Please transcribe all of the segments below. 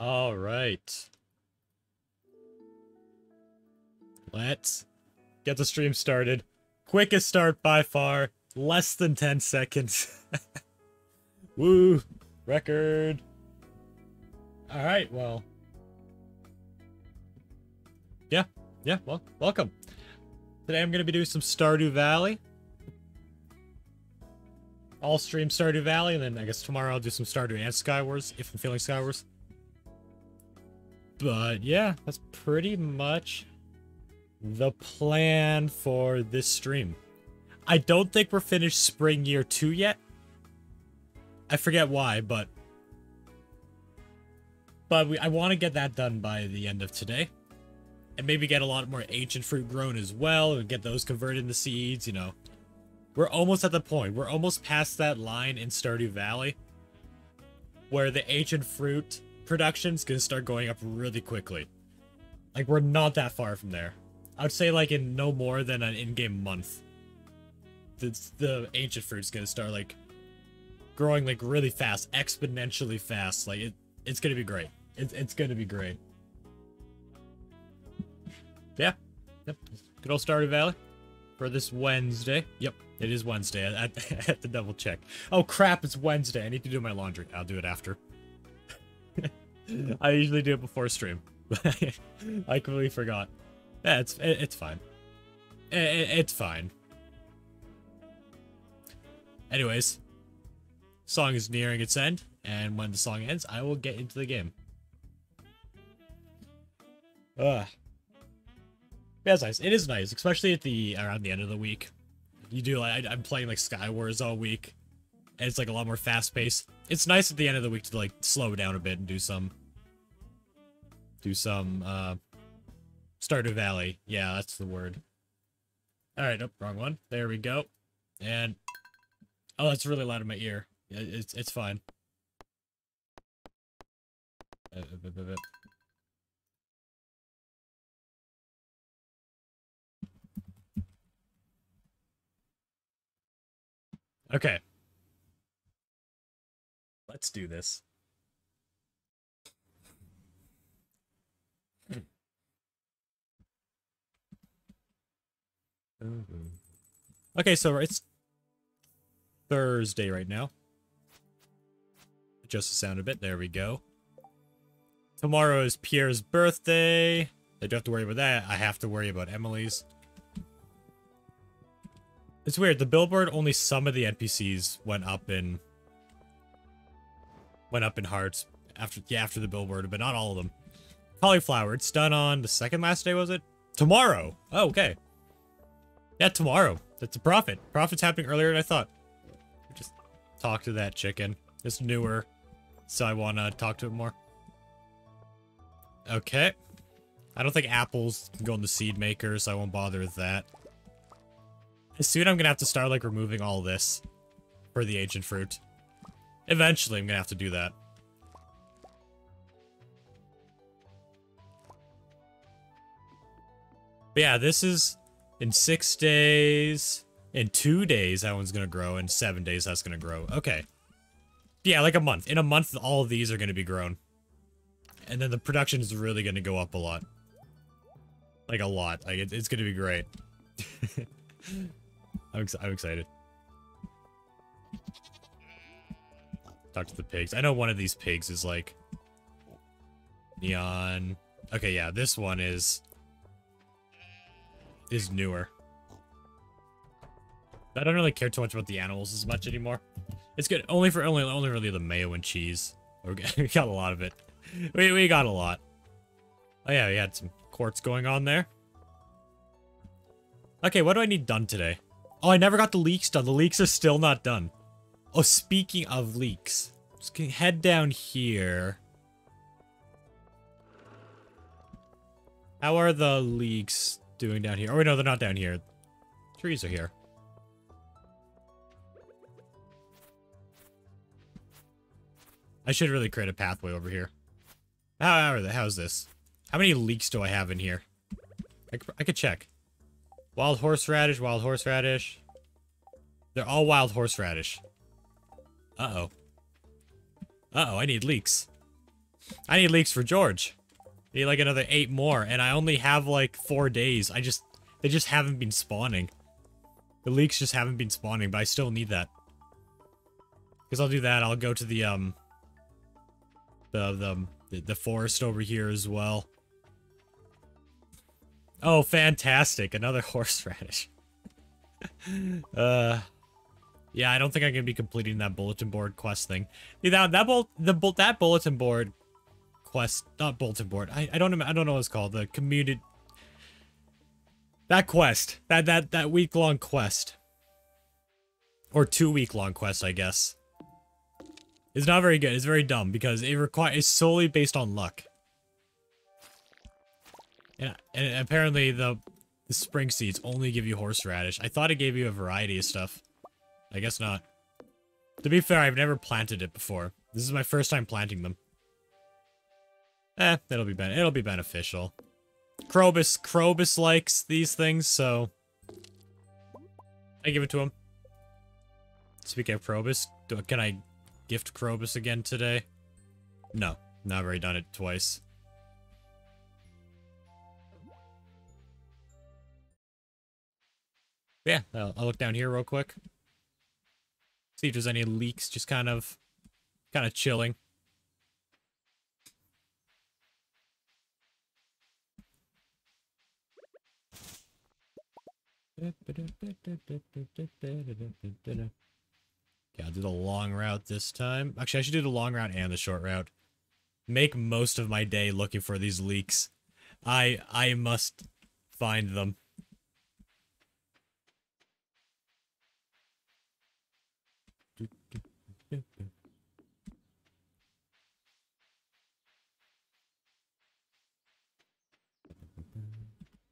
All right. Let's get the stream started. Quickest start by far. Less than 10 seconds. Woo! Record. All right, well. Yeah, yeah, well, welcome. Today I'm going to be doing some Stardew Valley. I'll stream Stardew Valley, and then I guess tomorrow I'll do some Stardew and Skywars, if I'm feeling Skywars. But yeah, that's pretty much the plan for this stream. I don't think we're finished Spring Year 2 yet. I forget why, but... But we, I want to get that done by the end of today. And maybe get a lot more ancient fruit grown as well, and get those converted into seeds, you know. We're almost at the point. We're almost past that line in Stardew Valley. Where the ancient fruit production's gonna start going up really quickly. Like, we're not that far from there. I would say, like, in no more than an in-game month. The, the ancient fruit's gonna start, like, growing, like, really fast. Exponentially fast. Like, it, it's gonna be great. It's, it's gonna be great. Yeah. Yep. Good old Stardew Valley. For this Wednesday. Yep. It is Wednesday. I, I, I have to double check. Oh crap, it's Wednesday. I need to do my laundry. I'll do it after. I usually do it before stream. I completely forgot. Yeah, it's it, it's fine. It, it, it's fine. Anyways, song is nearing its end, and when the song ends, I will get into the game. Ugh. Yeah, it's nice. It is nice, especially at the around the end of the week. You do like I, I'm playing like Skywars all week, and it's like a lot more fast paced. It's nice at the end of the week to like slow down a bit and do some, do some uh, Stardew Valley. Yeah, that's the word. All right, nope, wrong one. There we go. And oh, that's really loud in my ear. It's it's fine. Okay. Let's do this. Okay, so it's Thursday right now. Adjust the sound a bit. There we go. Tomorrow is Pierre's birthday. I don't have to worry about that. I have to worry about Emily's. It's weird. The billboard, only some of the NPCs went up in... Went up in hearts after yeah, after the billboard, but not all of them. Cauliflower, it's done on the second last day, was it? Tomorrow! Oh, okay. Yeah, tomorrow. That's a profit. Profit's happening earlier than I thought. Just talk to that chicken. It's newer, so I want to talk to it more. Okay. I don't think apples can go in the seed maker, so I won't bother with that. Soon I'm gonna have to start, like, removing all this for the ancient fruit. Eventually, I'm gonna have to do that. But yeah, this is in six days. In two days, that one's gonna grow. In seven days, that's gonna grow. Okay. Yeah, like a month. In a month, all of these are gonna be grown. And then the production is really gonna go up a lot. Like, a lot. Like, it, it's gonna be great. I'm, ex I'm excited. Talk to the pigs. I know one of these pigs is like neon. Okay, yeah, this one is is newer. I don't really care too much about the animals as much anymore. It's good only for only only really the mayo and cheese. We got a lot of it. We we got a lot. Oh yeah, we had some quartz going on there. Okay, what do I need done today? Oh, I never got the leeks done. The leeks are still not done. Oh, speaking of leeks, Let's head down here. How are the leeks doing down here? Oh, wait, no, they're not down here. Trees are here. I should really create a pathway over here. How are they? How's this? How many leeks do I have in here? I, I could check. Wild horseradish, wild horseradish. They're all wild horseradish. Uh-oh. Uh-oh, I need leeks. I need leeks for George. I need like another eight more, and I only have like four days. I just, they just haven't been spawning. The leeks just haven't been spawning, but I still need that. Because I'll do that, I'll go to the, um, the, the, the forest over here as well. Oh, fantastic. Another horseradish. uh, yeah, I don't think I can be completing that bulletin board quest thing. Yeah, that, that, bul the, that bulletin board quest, not bulletin board. I, I don't I don't know what it's called. The community, that quest, that, that, that week long quest. Or two week long quest, I guess. It's not very good. It's very dumb because it requires, it's solely based on luck. And, and apparently the, the spring seeds only give you horseradish. I thought it gave you a variety of stuff. I guess not. To be fair, I've never planted it before. This is my first time planting them. Eh, it'll be ben it'll be beneficial. Krobus Krobus likes these things, so I give it to him. Speaking of Krobus, do, can I gift Krobus again today? No, no, I've already done it twice. Yeah, I'll, I'll look down here real quick. See if there's any leeks, just kind of, kind of chilling. Okay, I'll do the long route this time. Actually, I should do the long route and the short route. Make most of my day looking for these leeks. I I must find them.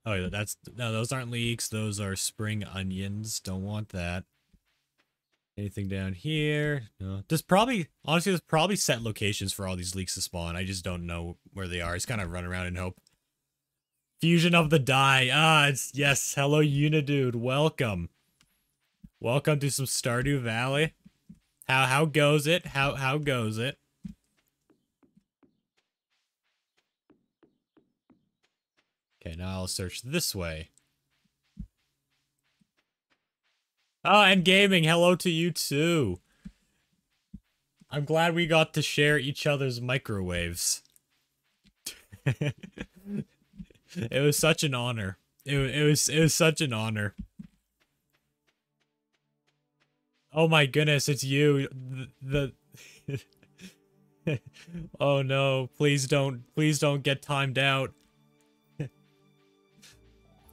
Oh, yeah, that's no, those aren't leeks. Those are spring onions. Don't want that. Anything down here? No. There's probably, honestly, there's probably set locations for all these leeks to spawn. I just don't know where they are. It's kind of run around and hope. Fusion of the die. Ah, it's, yes. Hello, Unidude. Welcome. Welcome to some Stardew Valley. How, how goes it? How, how goes it? Okay, now I'll search this way. Oh, and gaming, hello to you too. I'm glad we got to share each other's microwaves. it was such an honor. It, it was it was such an honor. Oh my goodness, it's you. The, the Oh no, please don't please don't get timed out.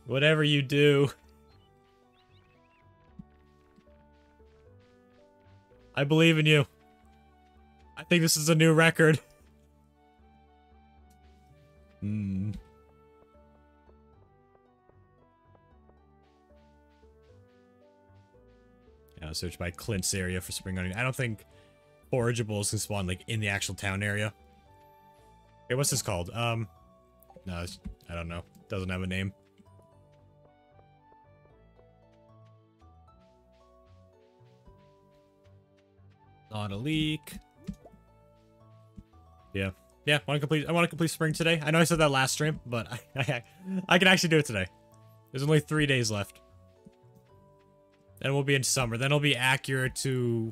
Whatever you do. I believe in you. I think this is a new record. Hmm. Yeah, search by Clint's area for spring onion. I don't think forageables can spawn like in the actual town area. Hey, what's this called? Um, no, I don't know. Doesn't have a name. Not a leek. Yeah. Yeah, want to complete I want to complete spring today. I know I said that last stream, but I, I, I can actually do it today. There's only three days left. Then we'll be in summer. Then it'll be accurate to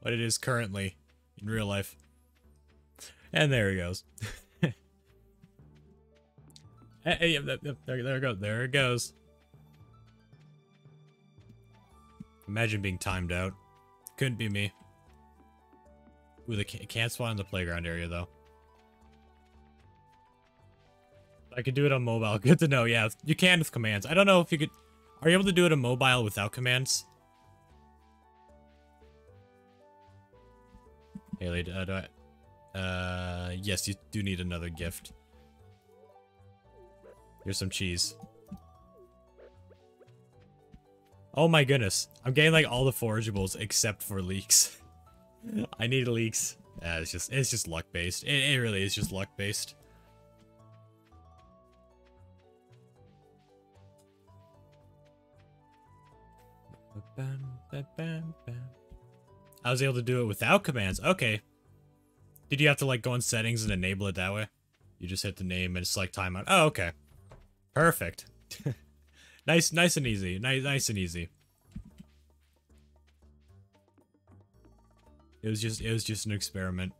what it is currently in real life. And there he goes. hey, there, there it goes. There it goes. Imagine being timed out. Couldn't be me. Ooh, the can't spawn in the playground area, though. I could do it on mobile. Good to know. Yeah, you can with commands. I don't know if you could... Are you able to do it on mobile without commands? Haley, uh, do I... Uh, yes, you do need another gift. Here's some cheese. Oh my goodness. I'm getting like all the forageables except for leeks. I need leeks. Yeah, it's just it's just luck based. It, it really is just luck based. I was able to do it without commands. Okay. Did you have to like go in settings and enable it that way? You just hit the name and select timeout. Oh, okay. Perfect. nice, nice and easy. Nice, nice and easy. It was just, it was just an experiment.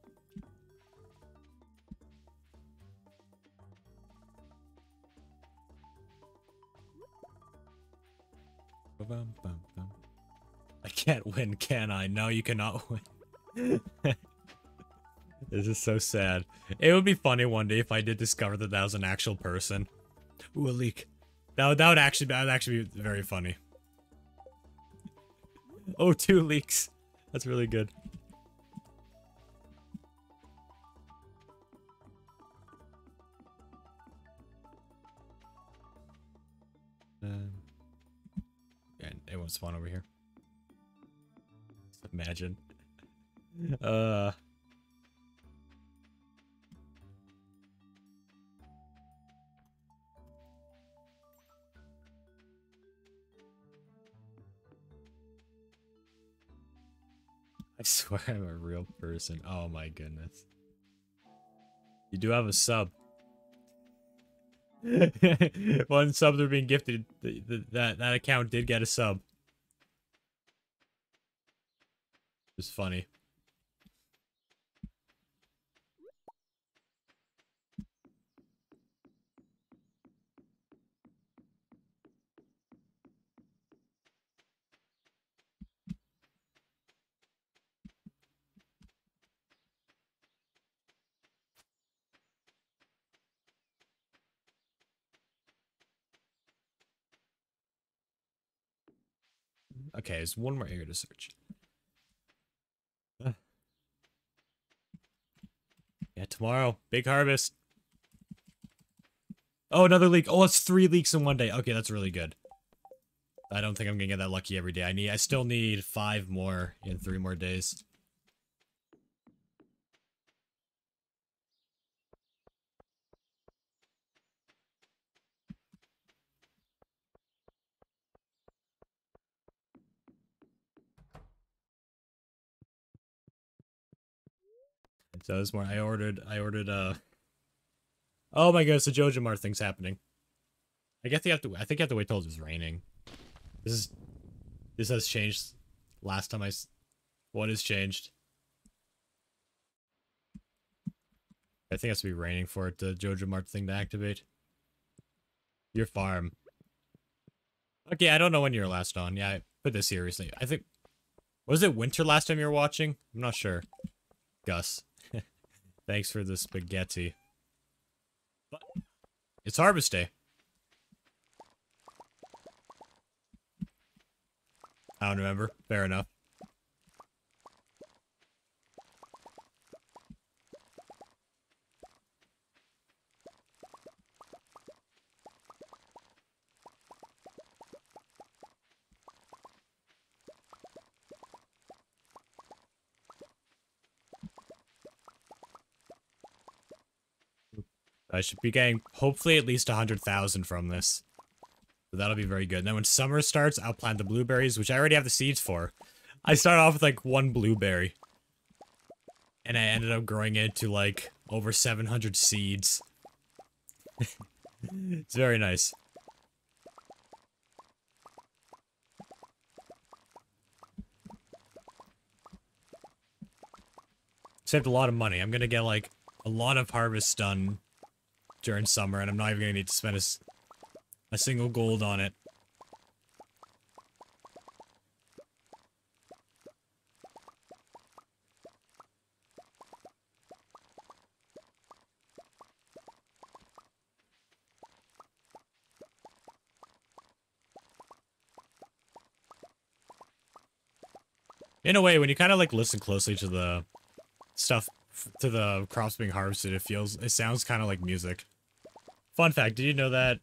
I can't win, can I? No, you cannot win. this is so sad. It would be funny one day if I did discover that that was an actual person. Ooh, a leek. That would, that would actually that would actually be very funny. Oh, two leeks. That's really good. Um, yeah, it won't spawn over here. Imagine. Uh. I swear I'm a real person. Oh my goodness. You do have a sub. One sub they're being gifted. The, the, that that account did get a sub. It's funny. Okay, there's one more area to search. Tomorrow. Big harvest. Oh, another leek. Oh, it's three leeks in one day. Okay, that's really good. I don't think I'm gonna get that lucky every day. I need I still need five more in three more days. This morning I ordered I ordered uh Oh my goodness, the JojaMart thing's happening. I guess you have to I think you have to wait till it's raining. This is this has changed last time I what has changed? I think it has to be raining for it, the JojaMart thing to activate. Your farm. Okay, I don't know when you're last on. Yeah, I put this here seriously. I think was it winter last time you were watching? I'm not sure. Gus. Thanks for the spaghetti. But it's harvest day. I don't remember. Fair enough. I should be getting hopefully at least 100,000 from this. So that'll be very good. And then when summer starts, I'll plant the blueberries, which I already have the seeds for. I started off with like one blueberry. And I ended up growing it to like over 700 seeds. it's very nice. Saved a lot of money. I'm gonna get like a lot of harvests done during summer, and I'm not even gonna need to spend a, a single gold on it. In a way, when you kind of like listen closely to the stuff, to the crops being harvested, it feels, it sounds kind of like music. Fun fact, did you know that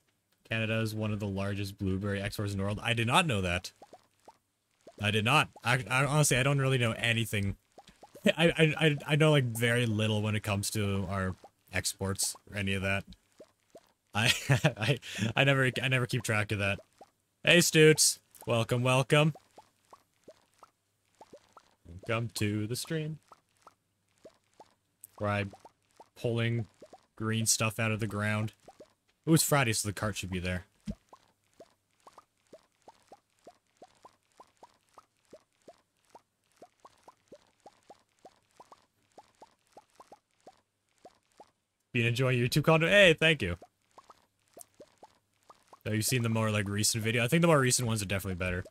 Canada is one of the largest blueberry exporters in the world? I did not know that. I did not. I, I honestly, I don't really know anything. I, I, I know like very little when it comes to our exports or any of that. I, I, I never, I never keep track of that. Hey, Stoots. Welcome, welcome. Welcome to the stream. Where I'm pulling green stuff out of the ground. It was Friday, so the cart should be there. Been enjoying YouTube content? Hey, thank you. Have you seen the more like recent video? I think the more recent ones are definitely better.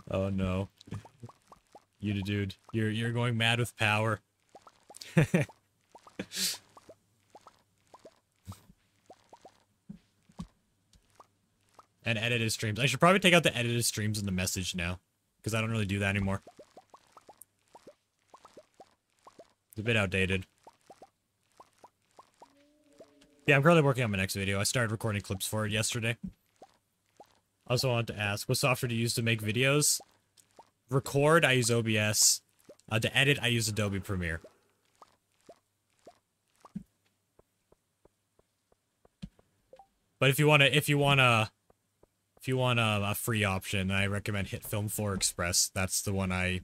oh no. You dude, you're you're going mad with power. and edited streams. I should probably take out the edited streams in the message now. Because I don't really do that anymore. It's a bit outdated. Yeah, I'm currently working on my next video. I started recording clips for it yesterday. Also wanted to ask, what software do you use to make videos? Record, I use OBS. Uh, to edit, I use Adobe Premiere. But if you want to, if you want to, if you want a, a free option, I recommend HitFilm 4 Express. That's the one I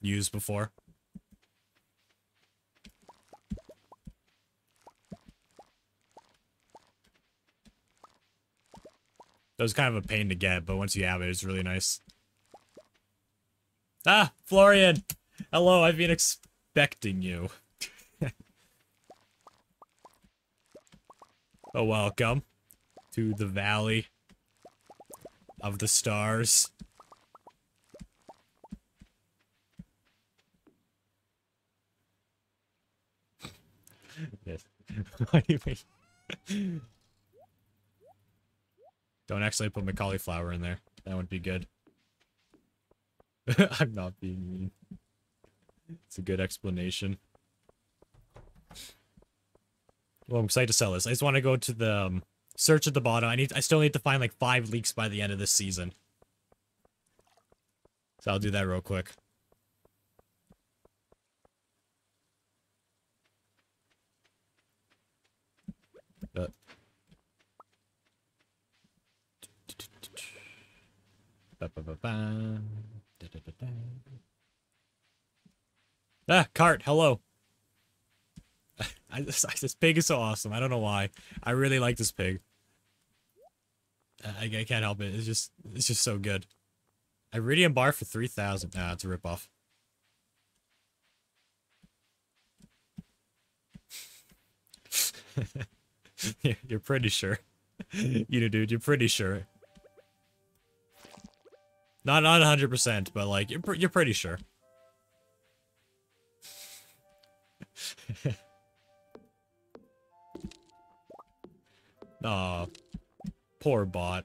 used before. That was kind of a pain to get, but once you have it, it's really nice. Ah, Florian! Hello, I've been expecting you. oh, welcome to the Valley of the Stars. yes. what do you mean? Don't actually put my cauliflower in there. That would be good. I'm not being mean. It's a good explanation. Well, I'm excited to sell this. I just want to go to the um, search at the bottom. I need. I still need to find like five leeks by the end of this season. So I'll do that real quick. Uh, ah, cart, hello. I, this, this pig is so awesome. I don't know why. I really like this pig. I, I can't help it. It's just, it's just so good. Iridium bar for 3,000. Nah, it's a ripoff. you're pretty sure. you know, dude, you're pretty sure. Not not 100%, but like you're you're pretty sure. Aw. Poor bot.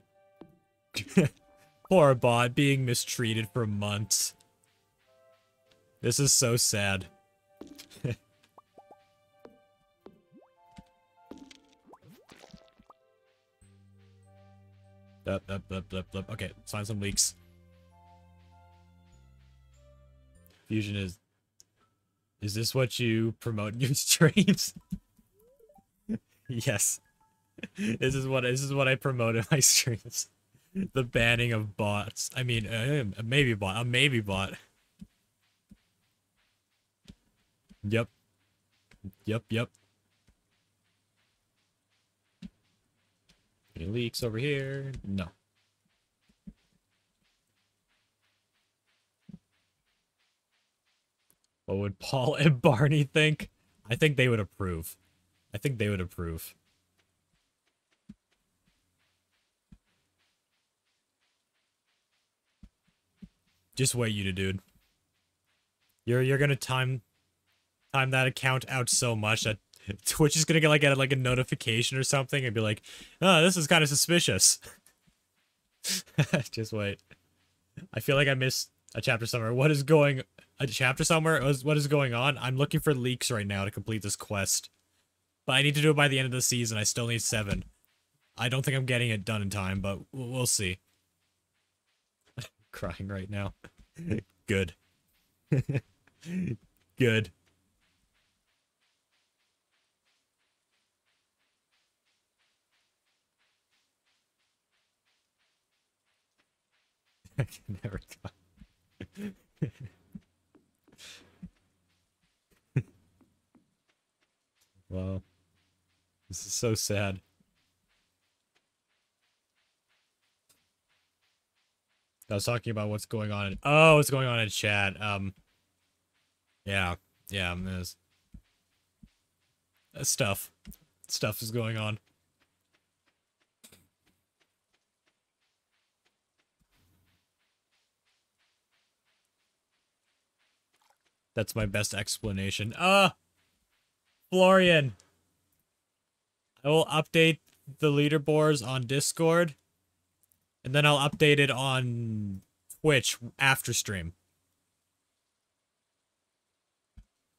poor bot being mistreated for months. This is so sad. Up, up, up, up, up. Okay, let's find some leeks. Fusion is... Is this what you promote in your streams? yes. This is what this is what I promote in my streams. The banning of bots. I mean, uh, a maybe bot. A maybe bot. Yep. Yep, yep. Any leeks over here? No. What would Paul and Barney think? I think they would approve. I think they would approve. Just wait, you to dude. You're you're gonna time time that account out so much that Twitch is gonna get like a like a notification or something and be like, oh, this is kind of suspicious. Just wait. I feel like I missed a chapter somewhere. What is going a chapter somewhere? What is going on? I'm looking for leeks right now to complete this quest. But I need to do it by the end of the season. I still need seven. I don't think I'm getting it done in time, but we'll see. crying right now. Good. Good. I can never talk. This is so sad. I was talking about what's going on. In, oh, what's going on in chat. Um, yeah, yeah, there's stuff. Stuff is going on. That's my best explanation. Ah! Uh, Florian! I will update the leaderboards on Discord. And then I'll update it on Twitch after stream.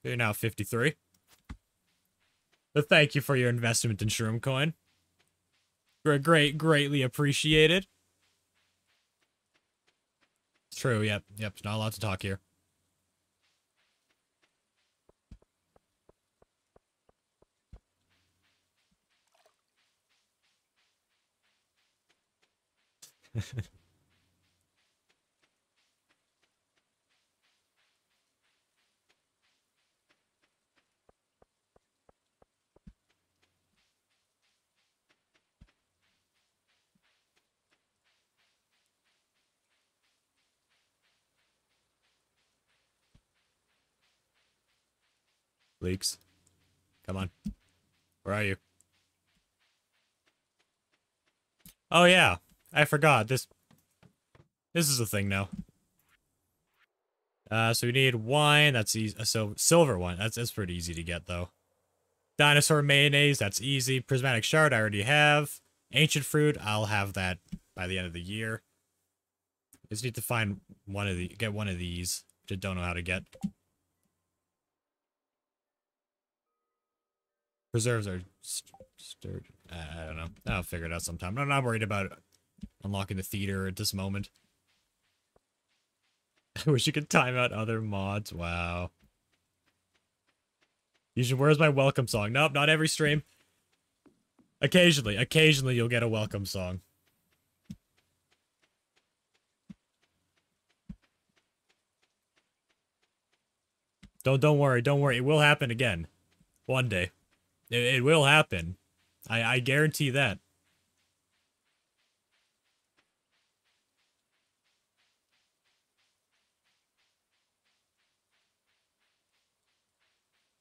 You're now 53. But thank you for your investment in Shroom Coin. Great, greatly appreciated. True, yep, yep, not allowed to talk here. Leeks. Come on. Where are you? Oh yeah, I forgot. This this is a thing now. Uh, so we need wine. That's easy. Uh, so silver one. That's that's pretty easy to get though. Dinosaur mayonnaise. That's easy. Prismatic shard. I already have. Ancient fruit. I'll have that by the end of the year. Just need to find one of the get one of these. Just don't know how to get. Preserves are stirred. I don't know. I'll figure it out sometime. I'm not worried about unlocking the theater at this moment. I wish you could time out other mods. Wow. Usually, where's my welcome song? Nope, not every stream. Occasionally, occasionally you'll get a welcome song. Don't don't worry, don't worry. It will happen again. One day. It, it will happen. I, I guarantee that.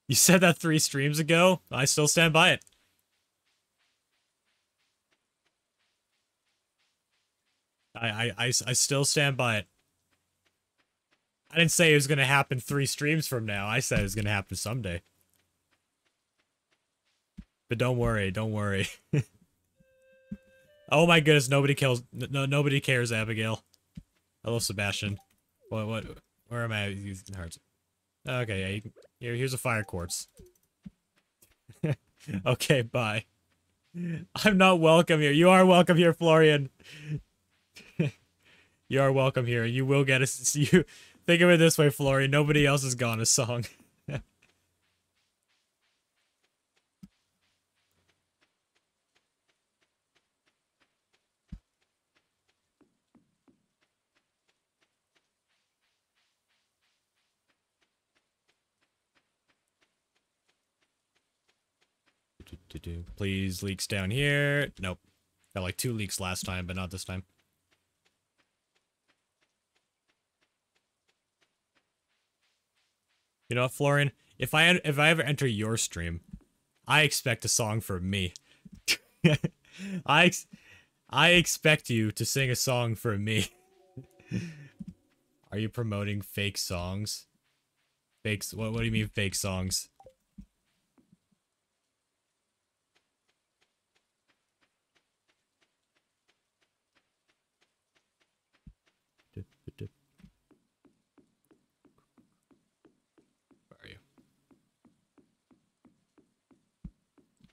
You said that three streams ago. I still stand by it. I, I, I, I still stand by it. I didn't say it was going to happen three streams from now. I said it was going to happen someday. But don't worry, don't worry. oh my goodness, nobody kills, no, nobody cares, Abigail. Hello, Sebastian. What, what, where am I using hearts? Okay, yeah, can, here, here's a fire quartz. okay, bye. I'm not welcome here. You are welcome here, Florian. you are welcome here. You will get a, you, think of it this way, Florian. Nobody else has gone a song. Please, leeks down here. Nope. Got like two leeks last time, but not this time. You know Florian? If I if I ever enter your stream, I expect a song from me. I ex I expect you to sing a song for me. Are you promoting fake songs? Fake What? What do you mean fake songs?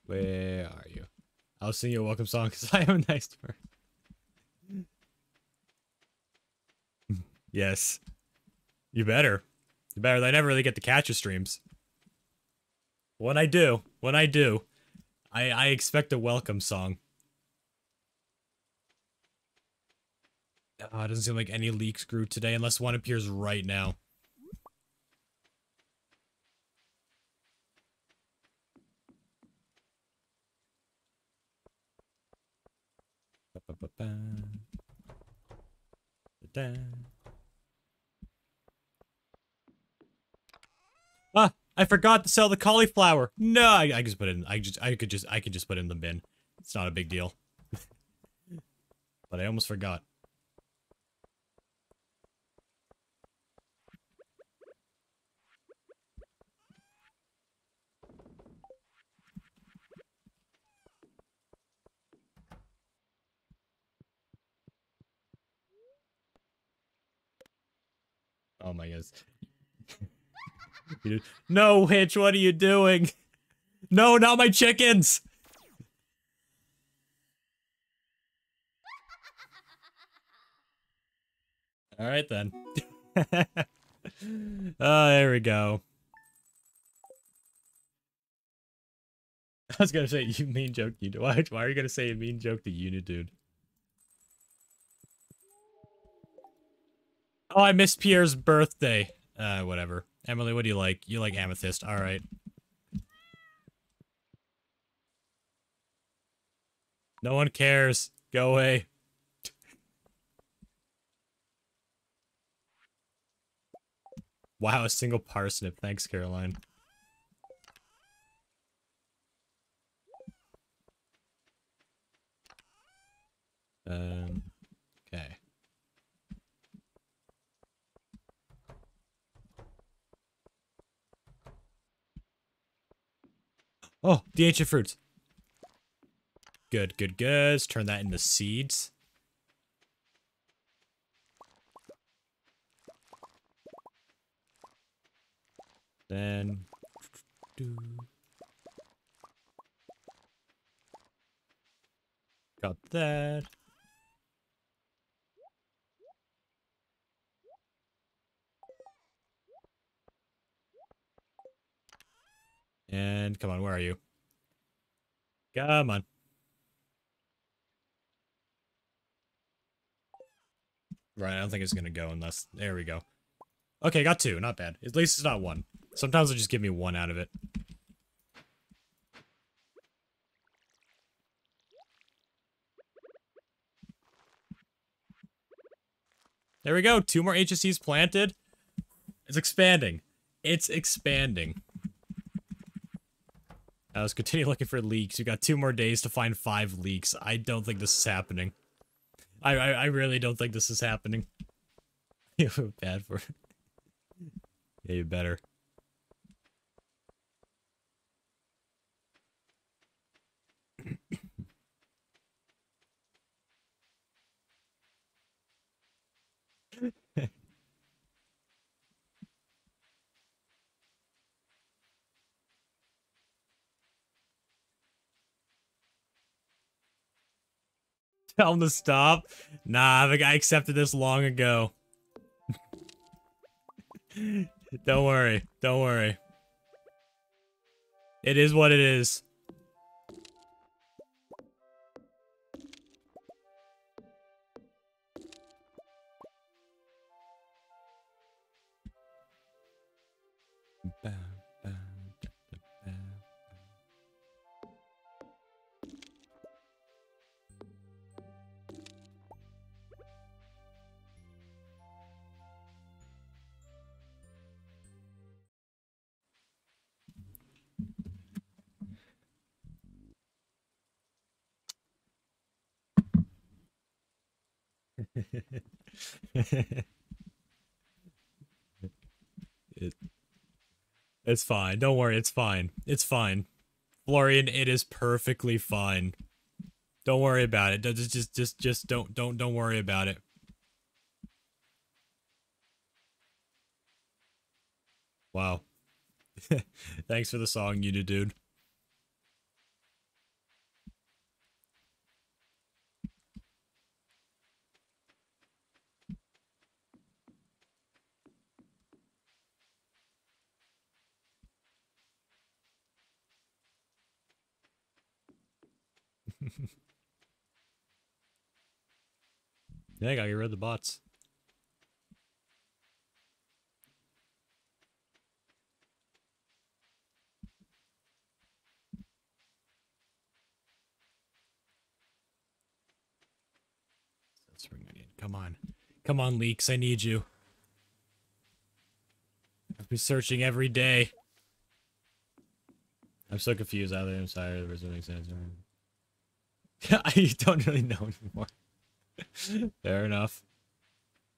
Where are you? I'll sing you a welcome song because I am a nice person. yes. You better. You better. I never really get to catch your streams. When I do, when I do, I, I expect a welcome song. Oh, it doesn't seem like any leeks grew today unless one appears right now. Ba-ba-ba. Da-da. Ah, I forgot to sell the cauliflower. No, I, I just put in. I just, I could just, I could just put in the bin. It's not a big deal. but I almost forgot. Oh my goodness. No, Hitch, what are you doing? No, not my chickens! Alright then. oh, there we go. I was gonna say, you mean joke, you why, why are you gonna say a mean joke to Uni, Oh, I missed Pierre's birthday. Uh, whatever. Emily, what do you like? You like amethyst. Alright. No one cares. Go away. Wow, a single parsnip. Thanks, Caroline. Um, Oh, the ancient fruits. Good, good, good. Let's turn that into seeds. Then... Got that. And come on, where are you? Come on. Right, I don't think it's gonna go unless... There we go. Okay, got two. Not bad. At least it's not one. Sometimes they'll just give me one out of it. There we go. Two more HSCs planted. It's expanding. It's expanding. Uh, let's continue looking for leeks. You got two more days to find five leeks. I don't think this is happening. I I, I really don't think this is happening. you bad for it. Yeah, you better. Tell him to stop. Nah, the guy accepted this long ago. don't worry. Don't worry. It is what it is. It, it's fine. Don't worry. It's fine. It's fine. Florian, it is perfectly fine. Don't worry about it. Just, just, just, just don't, don't, don't worry about it. Wow. Thanks for the song, you dude. yeah, I gotta get rid of the bots. spring onion. Come on. Come on, leeks. I need you. I've been searching every day. I'm so confused either. I'm sorry. The doesn't make sense. I don't really know anymore. Fair enough.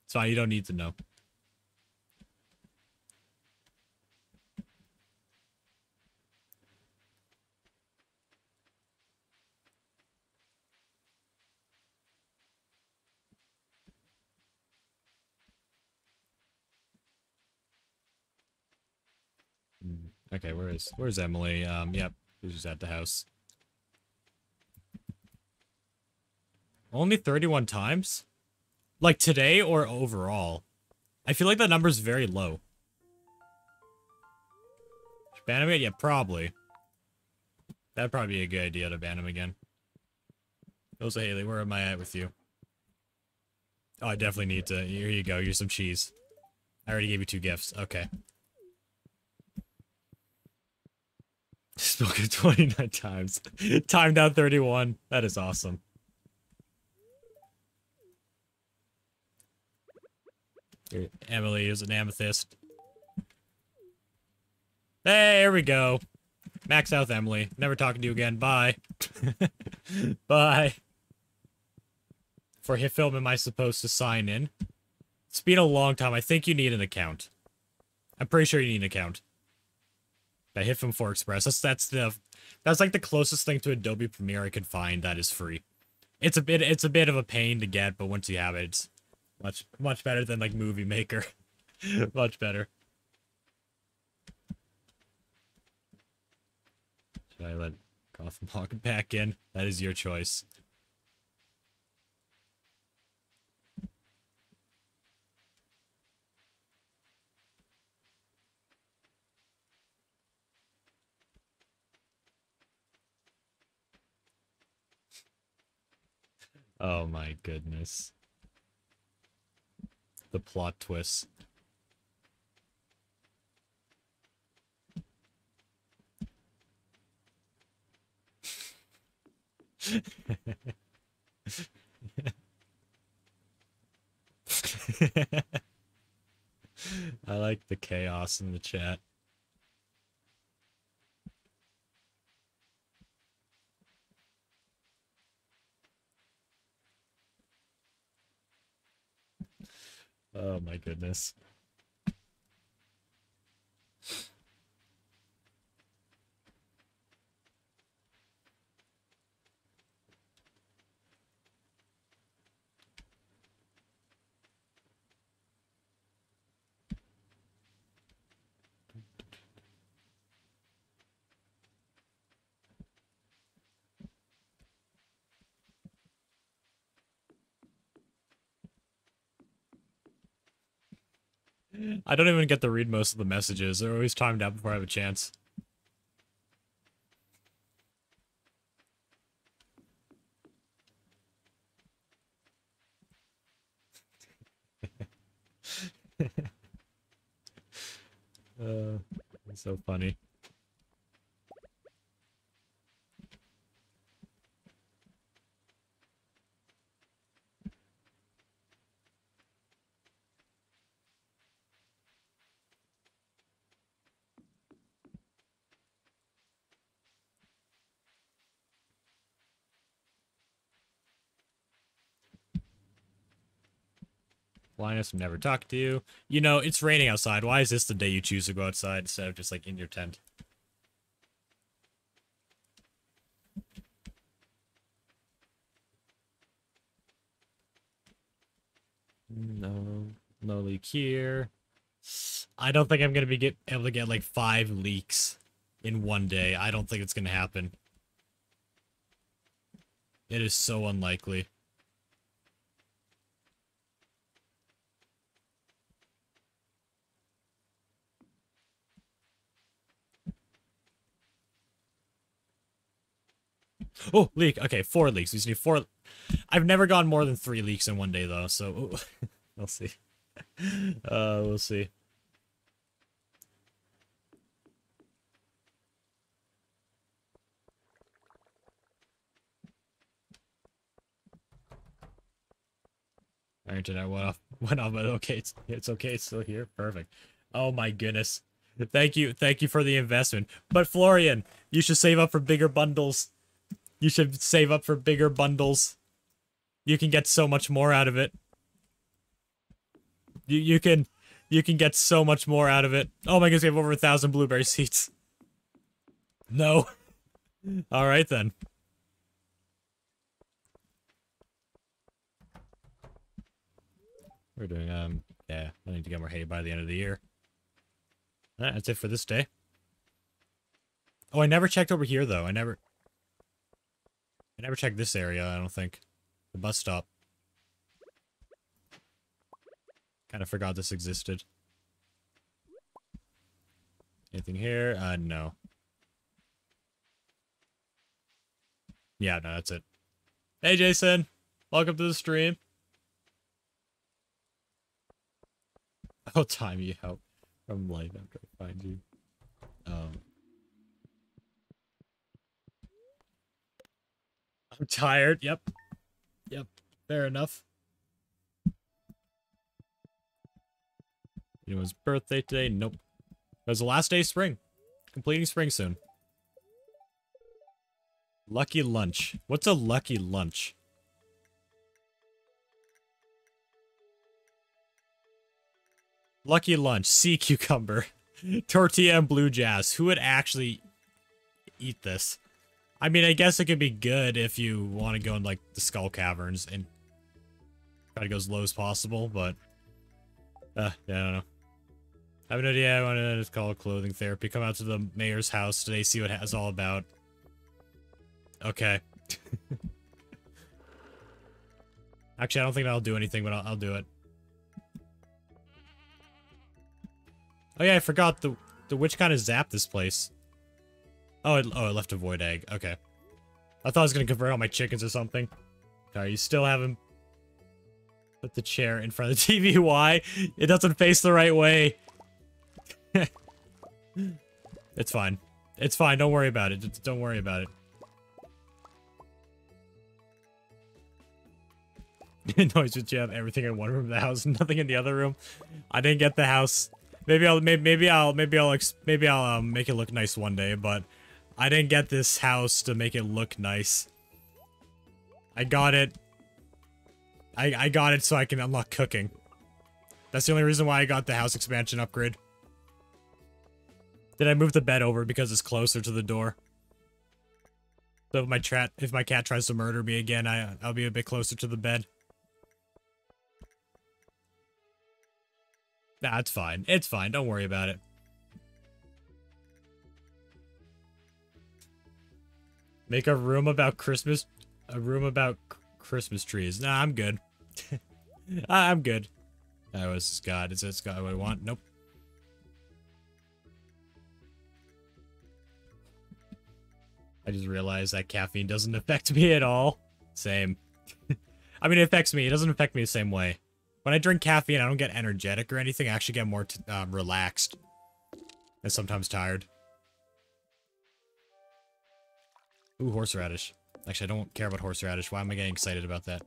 It's fine. You don't need to know. Hmm, Okay, where is where's Emily? Um, yep, she's at the house. Only 31 times? Like today or overall? I feel like that number's very low. Ban him again? Yeah, probably. That'd probably be a good idea to ban him again. Ilsa Haley, where am I at with you? Oh, I definitely need to. Here you go. Here's some cheese. I already gave you two gifts. Okay. Spoken 29 times. Timed out 31. That is awesome. Emily is an amethyst. There we go. Max out, Emily. Never talking to you again. Bye. Bye. For HitFilm am I supposed to sign in? It's been a long time. I think you need an account. I'm pretty sure you need an account. I HitFilm 4 Express. That's that's the that's like the closest thing to Adobe Premiere I can find that is free. It's a bit it's a bit of a pain to get, but once you have it, it's much much better than like Movie Maker. much better. Should I let Gotham Hawk back in? That is your choice. Oh my goodness. The plot twist. I like the chaos in the chat. Oh my goodness. I don't even get to read most of the messages. They're always timed out before I have a chance. uh, so funny. Linus, never talk to you. You know, it's raining outside. Why is this the day you choose to go outside instead of just like in your tent? No, no leek here. I don't think I'm gonna be get, able to get like five leeks in one day. I don't think it's gonna happen. It is so unlikely. Oh, leek. Okay, four leeks. We just need four. I've never gone more than three leeks in one day, though, so we'll see. Uh, we'll see. Our internet went off, went off, but okay, it's, it's okay, it's still here. Perfect. Oh my goodness. Thank you, thank you for the investment. But Florian, you should save up for bigger bundles. You should save up for bigger bundles. You can get so much more out of it. You you can you can get so much more out of it. Oh my goodness, we have over a thousand blueberry seeds. No. Alright then. We're doing, um, yeah, I need to get more hay by the end of the year. Alright, that's it for this day. Oh, I never checked over here, though. I never... I never checked this area, I don't think. The bus stop. Kind of forgot this existed. Anything here? Uh, no. Yeah, no, that's it. Hey, Jason! Welcome to the stream. I'll time you out from life after I find you. Um... I'm tired. Yep. Yep. Fair enough. Anyone's birthday today? Nope. It was the last day of spring. Completing spring soon. Lucky lunch. What's a lucky lunch? Lucky lunch. Sea cucumber. Tortilla and blue jazz. Who would actually eat this? I mean, I guess it could be good if you want to go in, like, the Skull Caverns and try to go as low as possible, but... Uh, yeah, I don't know. I have an idea. I want to it's called clothing therapy. Come out to the mayor's house today, see what it's all about. Okay. Actually, I don't think I'll do anything, but I'll, I'll do it. Oh yeah, I forgot the the witch kind of zapped this place. Oh, it, oh, it left a void egg. Okay. I thought I was gonna convert all my chickens or something. Okay, you still haven't put the chair in front of the TV. Why? It doesn't face the right way. it's fine. It's fine. Don't worry about it. Don't worry about it. Noise would you have everything in one room of the house, nothing in the other room. I didn't get the house. Maybe I'll maybe, maybe I'll maybe I'll maybe I'll um, make it look nice one day, but I didn't get this house to make it look nice. I got it. I I got it so I can unlock cooking. That's the only reason why I got the house expansion upgrade. Did I move the bed over because it's closer to the door? So if my cat if my cat tries to murder me again, I I'll be a bit closer to the bed. Nah, it's fine. It's fine. Don't worry about it. Make a room about Christmas. A room about Christmas trees. Nah, I'm good. I'm good. Oh, this God? Is this God what I want? Nope. I just realized that caffeine doesn't affect me at all. Same. I mean, it affects me. It doesn't affect me the same way. When I drink caffeine, I don't get energetic or anything. I actually get more um, relaxed. And sometimes tired. Ooh, horseradish. Actually, I don't care about horseradish. Why am I getting excited about that?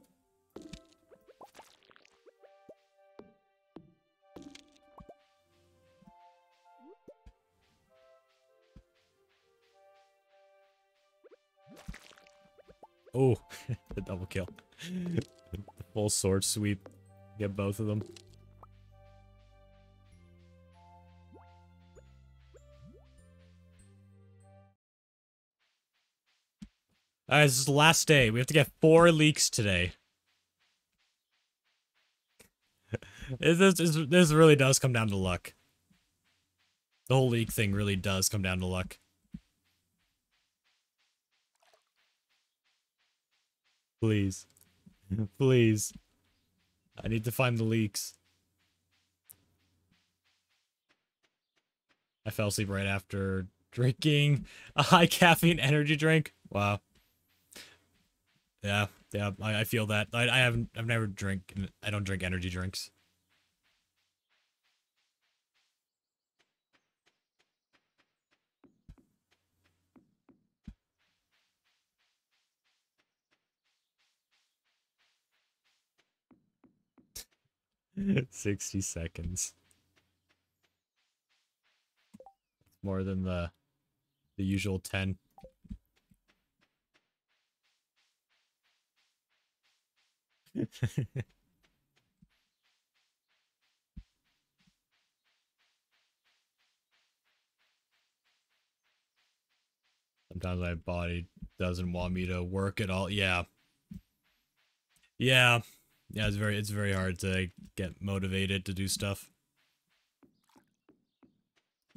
Oh, the double kill. full sword sweep. Get both of them. Alright, this is the last day. We have to get four leeks today. this, this, this really does come down to luck. The whole leek thing really does come down to luck. Please. Please. I need to find the leeks. I fell asleep right after drinking a high caffeine energy drink. Wow. Yeah, yeah, I, I feel that. I, I haven't, I've never drink, I don't drink energy drinks. 60 seconds. More than the the usual 10. Sometimes my body doesn't want me to work at all. Yeah. Yeah. Yeah, it's very it's very hard to get motivated to do stuff.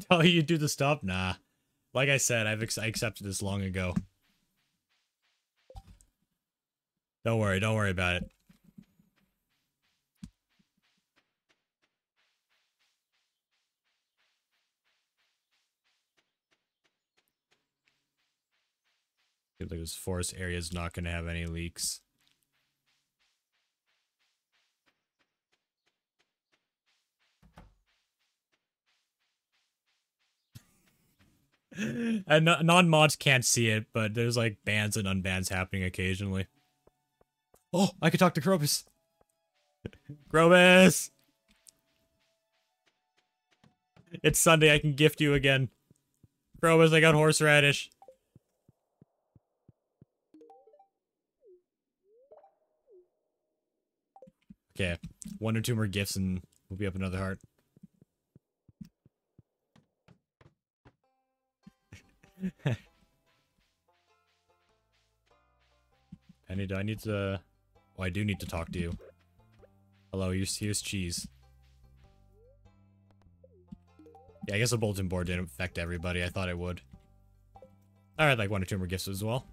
Tell oh, you do the stuff? Nah. Like I said, I've I accepted this long ago. Don't worry, don't worry about it. Seems like this forest area is not going to have any leaks. and non-mods can't see it, but there's like bans and unbans happening occasionally. Oh, I could talk to Krobus. Krobus! It's Sunday, I can gift you again. Krobus, I got horseradish. Okay, one or two more gifts and we'll be up another heart. Penny, do I need to... Oh, I do need to talk to you. Hello, here's, here's cheese. Yeah, I guess the bulletin board didn't affect everybody. I thought it would. Alright, like one or two more gifts as well.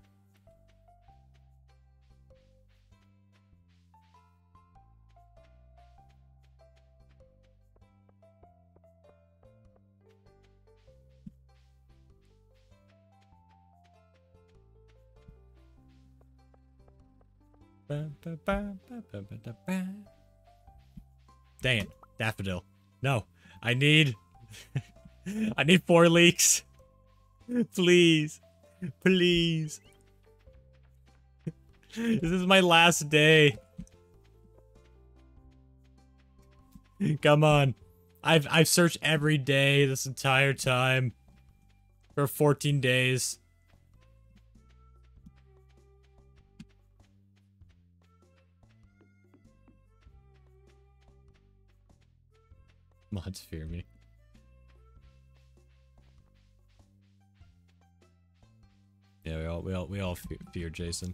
Dang it. Daffodil. No. I need... I need four leeks. Please. Please. this is my last day. Come on. I've I've searched every day this entire time. For 14 days. Mods fear me. Yeah, we all we all we all fear Jason.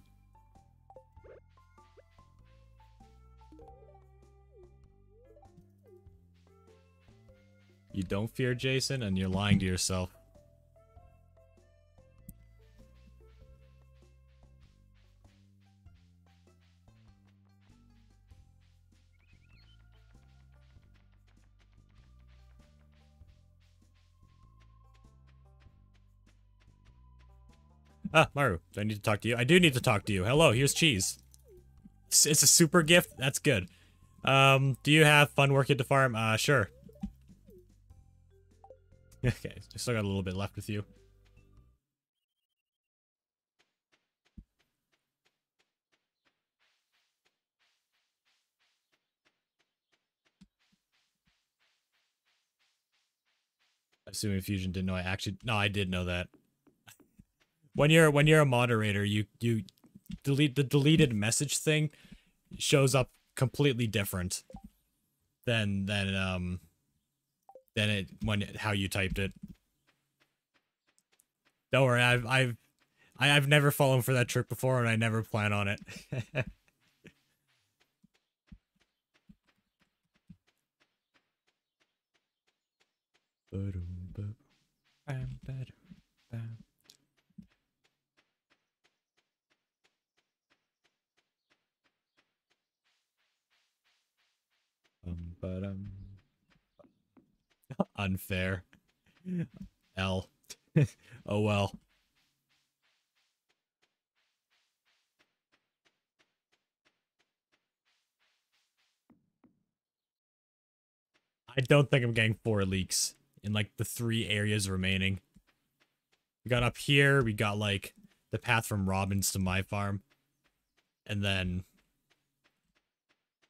You don't fear Jason, and you're lying to yourself. Ah, Maru, do I need to talk to you? I do need to talk to you. Hello, here's cheese. It's, a super gift. That's good. Um, do you have fun working at the farm? Uh, sure. okay, I still got a little bit left with you. Assuming Fusion didn't know I actually... No, I did know that when you're when you're a moderator, you you delete the deleted message thing shows up completely different than than um than it when it, how you typed it. Don't worry, I've I've I, have never fallen for that trick before, and I never plan on it. but um unfair. L. oh well. I don't think I'm getting four leeks in like the three areas remaining. We got up here, we got like the path from Robin's to my farm. And then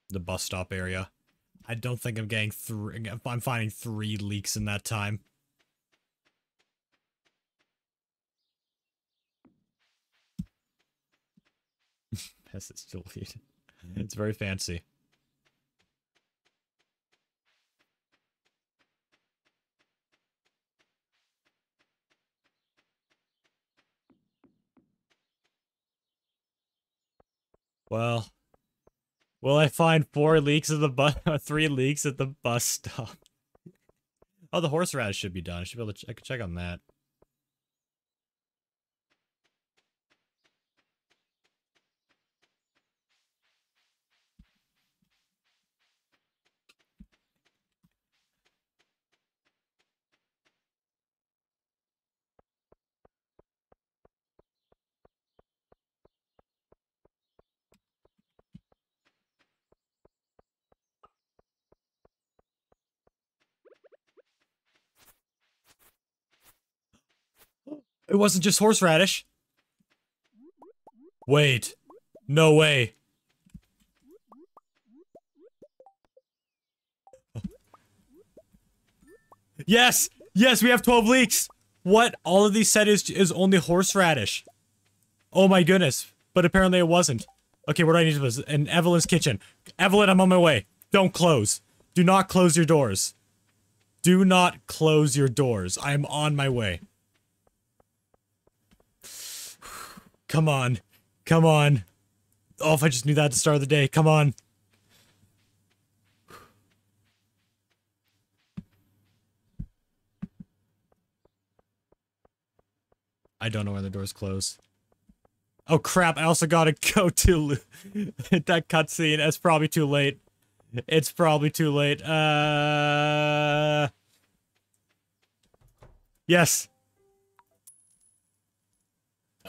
the bus stop area. I don't think I'm getting three. I'm finding three leeks in that time. Message deleted. It's very fancy. Well, will I find four leeks at the bus? three leeks at the bus stop? oh, the horseradish should be done. I should be able to. I could check on that. It wasn't just horseradish. Wait. No way. Oh. Yes! Yes, we have 12 leeks! What? All of these said is, is only horseradish. Oh my goodness. But apparently it wasn't. Okay, what do I need to do? In Evelyn's kitchen. Evelyn, I'm on my way. Don't close. Do not close your doors. Do not close your doors. I am on my way. Come on. Come on. Oh, if I just knew that at the start of the day. Come on. I don't know when the doors close. Oh crap, I also gotta go to that cutscene. It's probably too late. It's probably too late. Uh... Yes.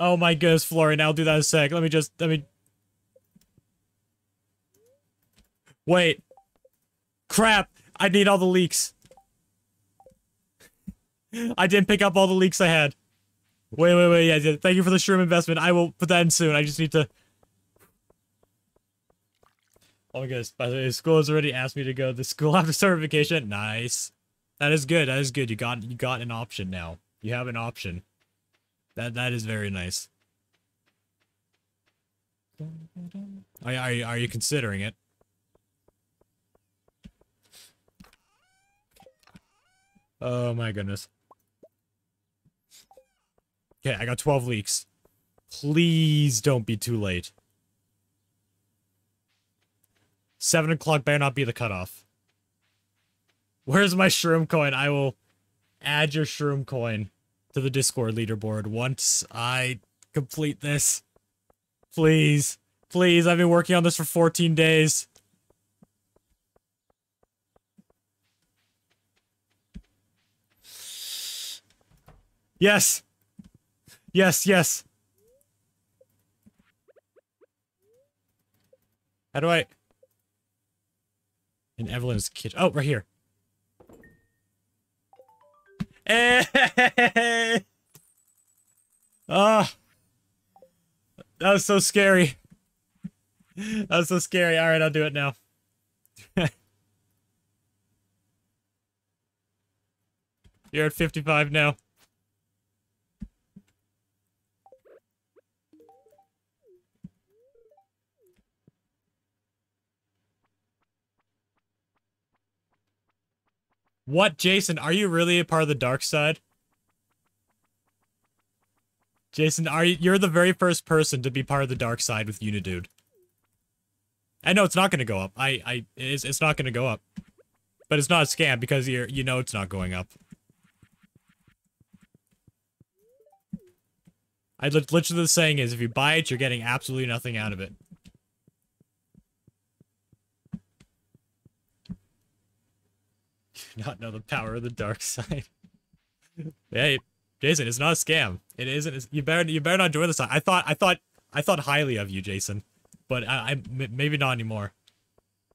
Oh my goodness, Florian, I'll do that in a sec. Let me just, let me... Wait. Crap! I need all the leeks. I didn't pick up all the leeks I had. Wait, wait, wait, yeah, yeah, thank you for the shroom investment. I will put that in soon. I just need to... Oh my goodness, by the way, school has already asked me to go to school after certification. Nice. That is good, that is good. You got, you got an option now. You have an option. That that is very nice. Are, are, you, are you considering it? Oh my goodness. Okay, I got 12 leeks. Please don't be too late. 7 o'clock better not be the cutoff. Where's my shroom coin? I will add your shroom coin to the Discord leaderboard once I complete this. Please. Please, I've been working on this for 14 days. Yes! Yes, yes! How do I... In Evelyn's kitchen. Oh, right here. Oh. That was so scary. That was so scary. Alright, I'll do it now. You're at 55 now. What, Jason? Are you really a part of the dark side? Jason, are you, you're the very first person to be part of the dark side with Unidude. I know it's not going to go up. I, I, it's, it's not going to go up. But it's not a scam because you're, you know it's not going up. I literally the saying is if you buy it, you're getting absolutely nothing out of it. Not know the power of the dark side. hey, Jason, it's not a scam. It isn't. You better you better not join this. I thought I thought I thought highly of you, Jason, but I, I maybe not anymore.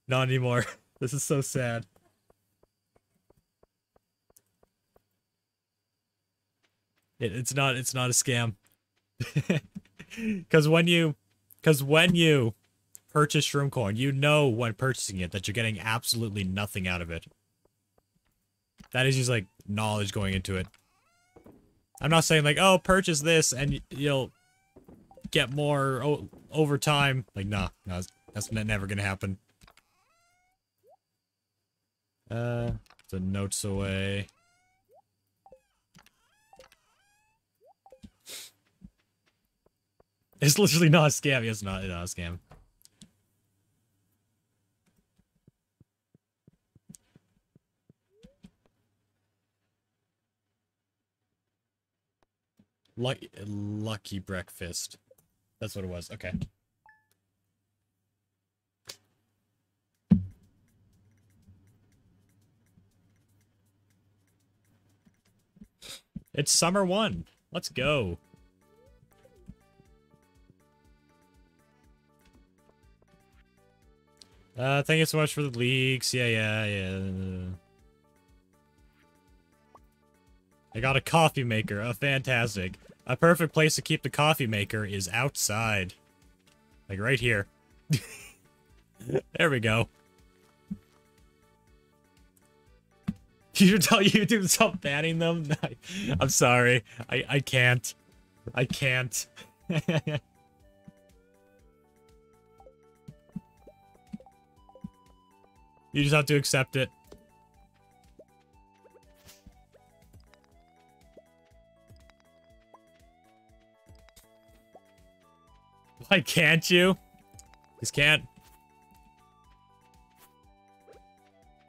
Not anymore. this is so sad. It, it's not. It's not a scam. Because when you, because when you purchase shroom coin, you know when purchasing it that you're getting absolutely nothing out of it. That is just like knowledge going into it. I'm not saying like, oh, purchase this and you'll get more over time. Like, nah, nah that's never gonna happen. Uh, the notes away. It's literally not a scam. It's not, it's not a scam. Lucky, lucky breakfast. That's what it was. Okay. It's summer one. Let's go. Uh, thank you so much for the leeks. Yeah, yeah, yeah. I got a coffee maker. Oh, fantastic. A perfect place to keep the coffee maker is outside. Like right here. there we go. You should tell YouTube to stop banning them. I'm sorry. I, I can't. I can't. you just have to accept it. Why can't you? Just can't.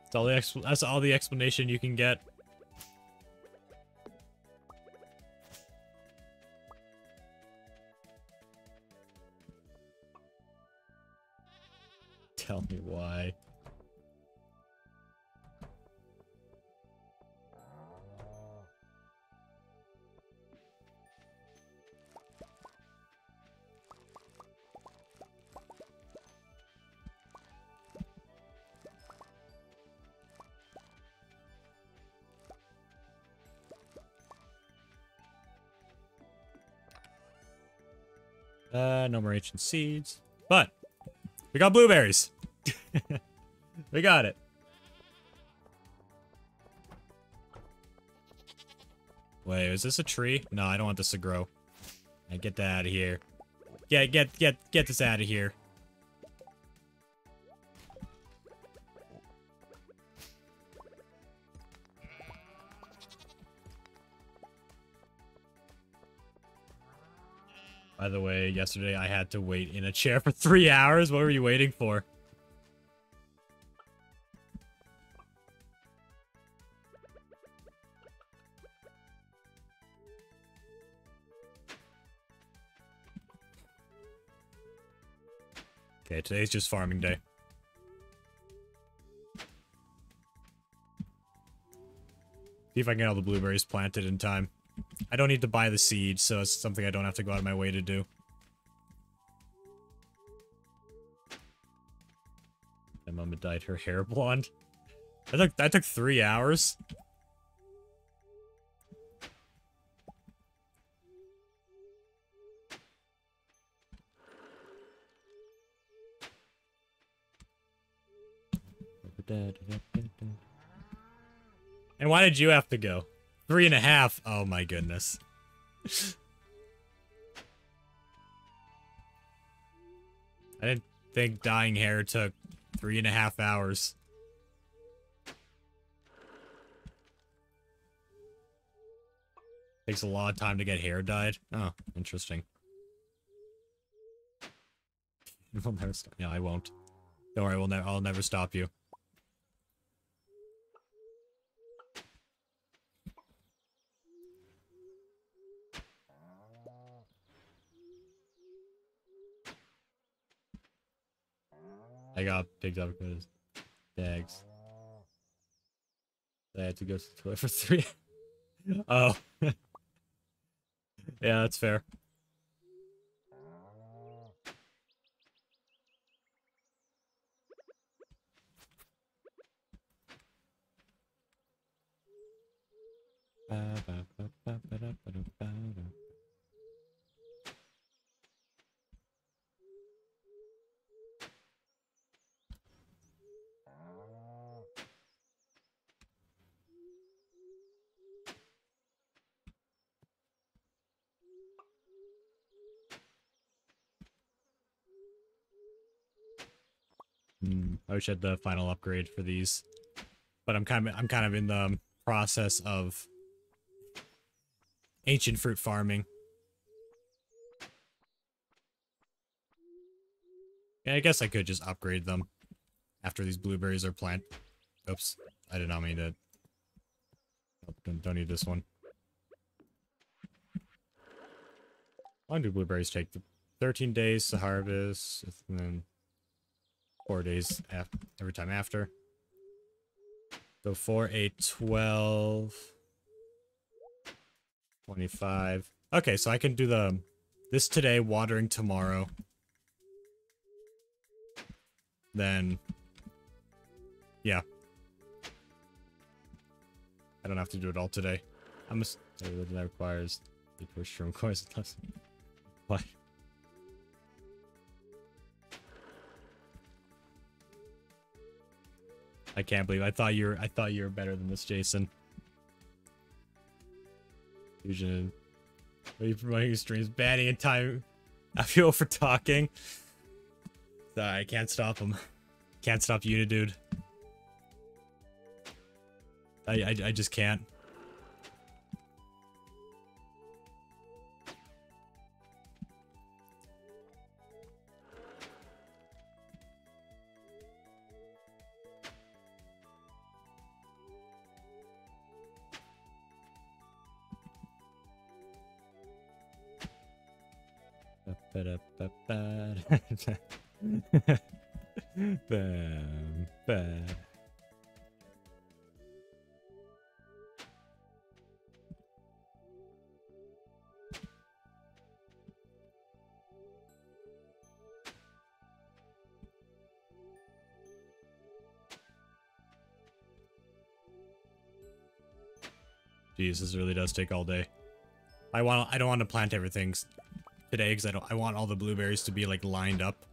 That's all the that's all the explanation you can get. Ancient seeds. But, we got blueberries. we got it. Wait, is this a tree? No, I don't want this to grow. I get that out of here. Get, get, get, get this out of here. Yesterday I had to wait in a chair for three hours. What were you waiting for? Okay, today's just farming day. See if I can get all the blueberries planted in time. I don't need to buy the seeds, so it's something I don't have to go out of my way to do. Mama dyed her hair blonde. That took, that took three hours. And why did you have to go? Three and a half. Oh my goodness. I didn't think dying hair took three and a half hours. Takes a lot of time to get hair dyed. Oh, interesting. We'll stop. Yeah, I won't. Don't worry, we'll ne I'll never stop you. I got picked up because bags. I had to go to the toilet for three. oh. yeah, that's fair. Ba, ba, ba, I wish I had the final upgrade for these. But I'm kind of I'm kind of in the um, process of ancient fruit farming. Yeah, I guess I could just upgrade them after these blueberries are planted. Oops, I did not mean to. Oh, don't, don't need this one. Long do blueberries take? 13 days to harvest, and then 4 days after, every time after. So 4, 8, 12, 25. Okay, so I can do the this today, watering tomorrow. Then, yeah. I don't have to do it all today. I'm just that requires the push from course. What? I can't believe I thought you were I thought you were better than this, Jason. Fusion. Are you promoting streams? Banning in time. I feel for talking. Sorry, I can't stop him. Can't stop you, dude. I, I, I just can't. bam, bam. Jeez, this really does take all day. I want I don't want to plant everything today because I don't I want all the blueberries to be like lined up.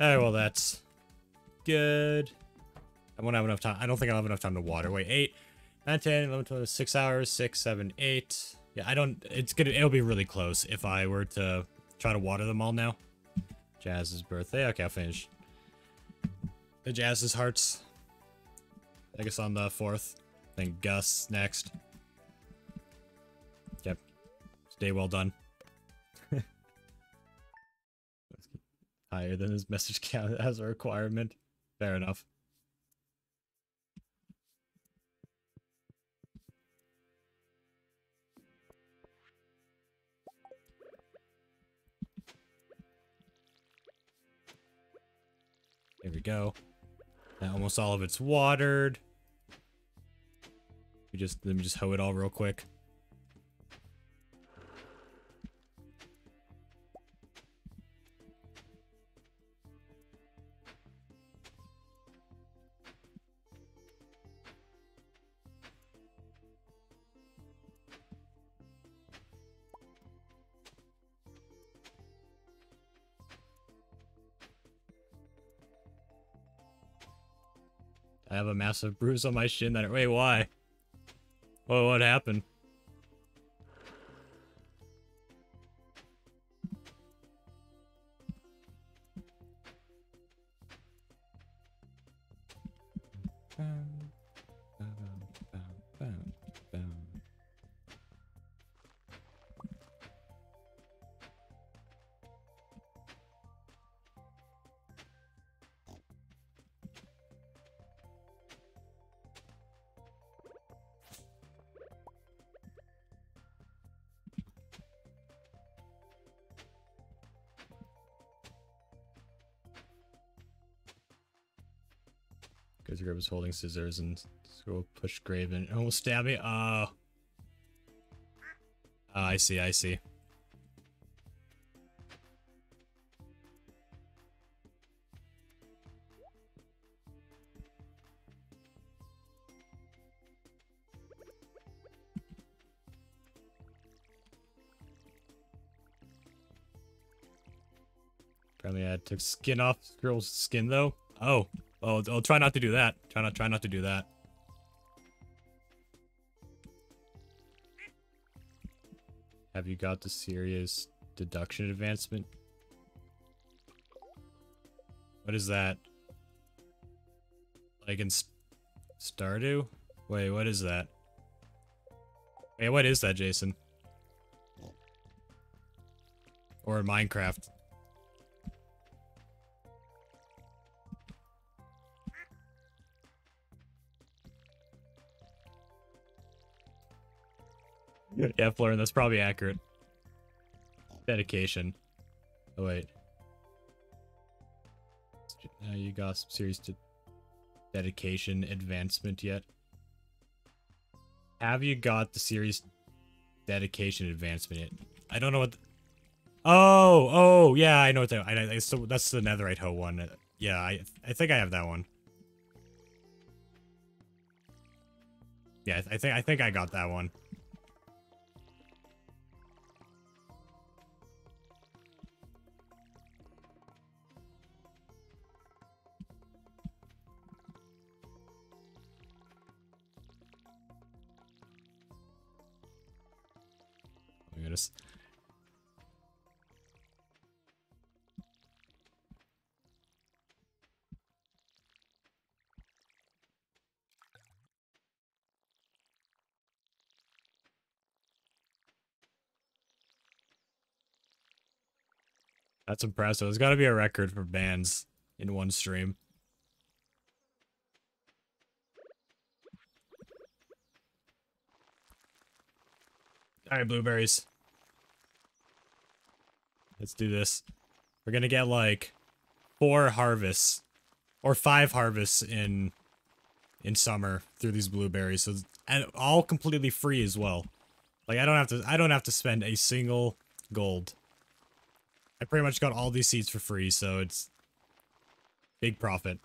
Oh, well, that's good. I won't have enough time. I don't think I'll have enough time to water. Wait, 8, 9, 10, 11, 12, 6 hours, 6, 7, 8. Yeah, I don't, it's gonna, it'll be really close if I were to try to water them all now. Jas's birthday. Okay, I'll finish. The Jas's hearts. I guess on the 4th. Then Gus next. Yep. Day well done. higher than his message count as a requirement. Fair enough. There we go. Now almost all of it's watered. We just let me just hoe it all real quick. I have a massive bruise on my shin that- wait, why? What, what happened? Was holding scissors and go push Grave and oh, almost stab me. Oh. oh. I see, I see. Apparently I took skin off girl's skin though. Oh. Oh, oh, try not to do that. Try not, try not to do that. Have you got the serious deduction advancement? What is that? Like in St Stardew? Wait, what is that? Hey, what is that, Jason? Or in Minecraft? Yeah, Florian, that's probably accurate. Dedication. Oh, wait. Now you got some serious de dedication advancement yet? Have you got the series dedication advancement yet? I don't know what... oh, oh, yeah, I know what that... I, I, so that's the Netherite Hoe one. Yeah, I, I think I have that one. Yeah, I think I think I got that one. Goodness. That's impressive. There's got to be a record for bands in one stream. Alright, blueberries. Let's do this. We're gonna get like four harvests or five harvests in in summer through these blueberries. So and all completely free as well. Like I don't have to I don't have to spend a single gold. I pretty much got all these seeds for free, so it's big profit.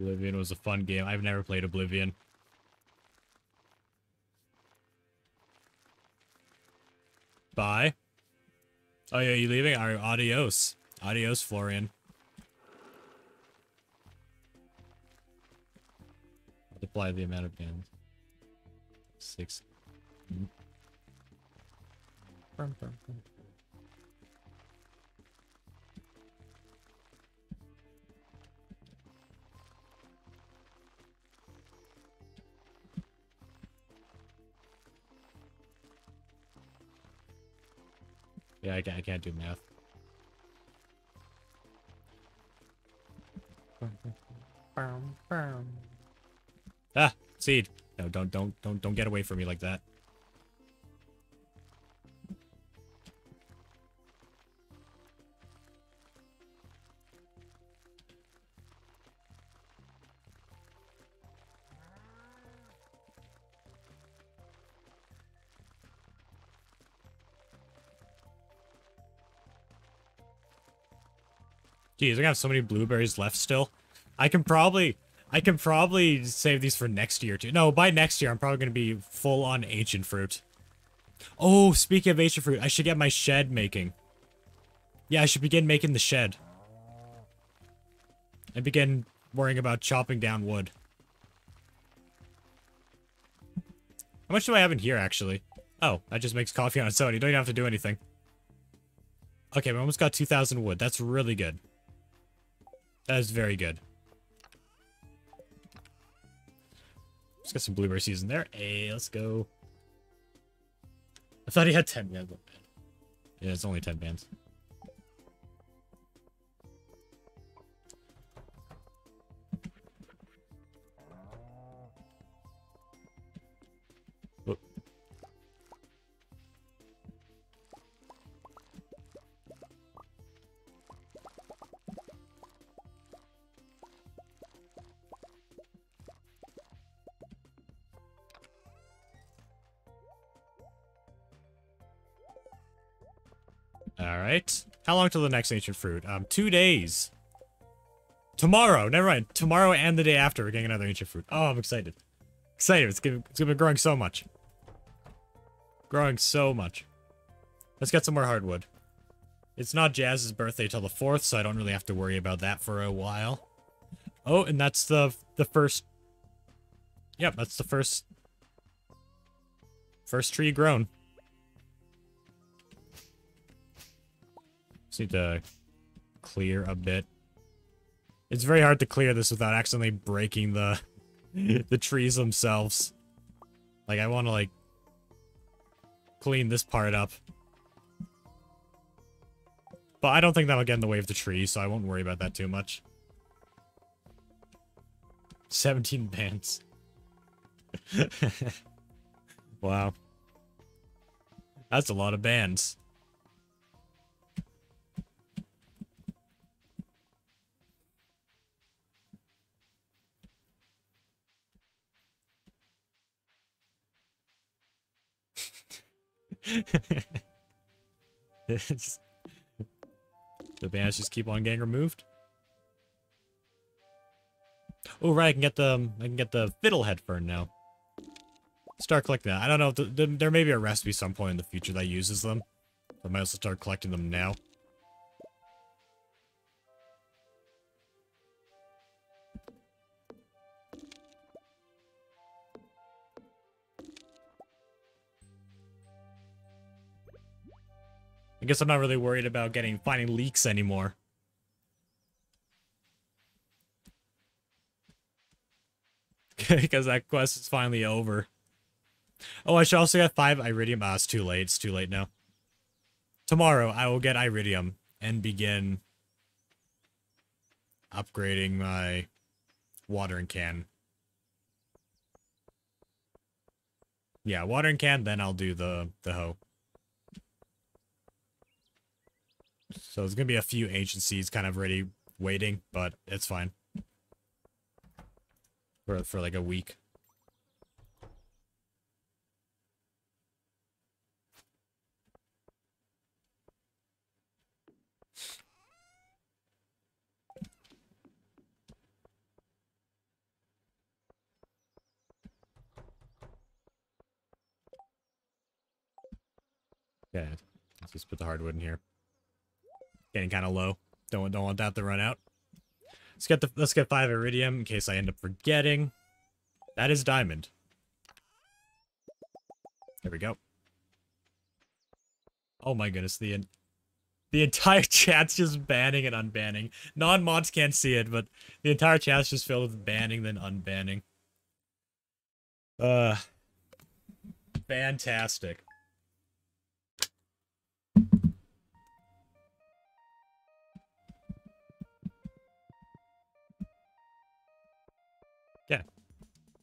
Oblivion was a fun game. I've never played Oblivion. Bye. Oh yeah, you leaving? All right, adios. Adios, Florian. Multiply the amount of bands. Six. Mm -hmm. Yeah, I can't, I can't do math. Ah, seed. No, don't, don't, don't, don't get away from me like that. Geez, I have so many blueberries left still. I can probably... I can probably save these for next year, too. No, by next year, I'm probably going to be full on ancient fruit. Oh, speaking of ancient fruit, I should get my shed making. Yeah, I should begin making the shed. And begin worrying about chopping down wood. How much do I have in here, actually? Oh, that just makes coffee on its own. You don't even have to do anything. Okay, we almost got 2,000 wood. That's really good. That is very good. Let's get some blueberry seeds in there. Hey, let's go. I thought he had 10. Yeah, yeah it's only 10 bands. All right. How long till the next ancient fruit? Um, two days. Tomorrow, never mind. Tomorrow and the day after, we're getting another ancient fruit. Oh, I'm excited. Excited. It's gonna, it's gonna be growing so much. Growing so much. Let's get some more hardwood. It's not Jas's birthday till the 4th, so I don't really have to worry about that for a while. Oh, and that's the the first... Yep, that's the first... First tree grown. Just need to clear a bit. It's very hard to clear this without accidentally breaking the the trees themselves. Like, I want to, like, clean this part up. But I don't think that'll get in the way of the tree, so I won't worry about that too much. 17 bands. wow. That's a lot of bands. Just, the bands just keep on getting removed. Oh right, I can get the um, I can get the fiddlehead fern now. Start collecting that. I don't know if the, the, there may be a recipe some point in the future that uses them. I might also start collecting them now. I guess I'm not really worried about getting finding leeks anymore. Okay, because that quest is finally over. Oh, I should also get five iridium. Ah, it's too late. It's too late now. Tomorrow, I will get iridium and begin upgrading my watering can. Yeah, watering can, then I'll do the, the hoe. So there's gonna be a few agencies kind of ready waiting, but it's fine. For for like a week. Okay, let's just put the hardwood in here. Getting kind of low. Don't don't want that to run out. Let's get the let's get five iridium in case I end up forgetting. That is diamond. There we go. Oh my goodness, the the entire chat's just banning and unbanning. Non-mods can't see it, but the entire chat's just filled with banning then unbanning. Uh fantastic.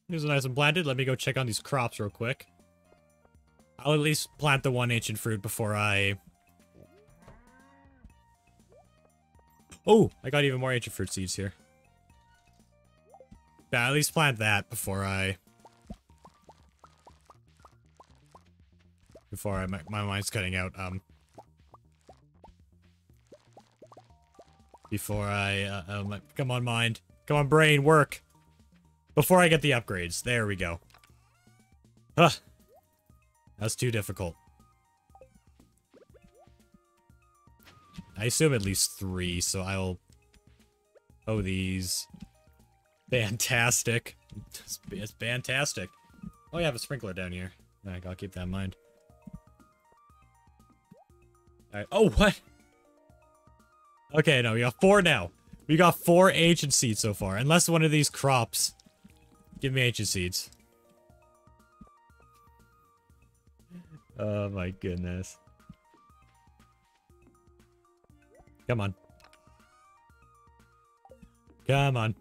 Here's a nice and planted. Let me go check on these crops real quick. I'll at least plant the one ancient fruit before I... Oh, I got even more ancient fruit seeds here. Yeah, at least plant that before I... Before I, my, my mind's cutting out, um... Before I, uh, um, come on mind. Come on brain, work! Before I get the upgrades. There we go. Huh. That's too difficult. I assume at least three, so I'll... Oh, these. Fantastic. It's fantastic. Oh, yeah, I have a sprinkler down here. I gotta keep that in mind. Alright. Oh, what? Okay, no, we got four now. We got four ancient seeds so far. Unless one of these crops Give me ancient seeds. Oh my goodness. Come on. Come on.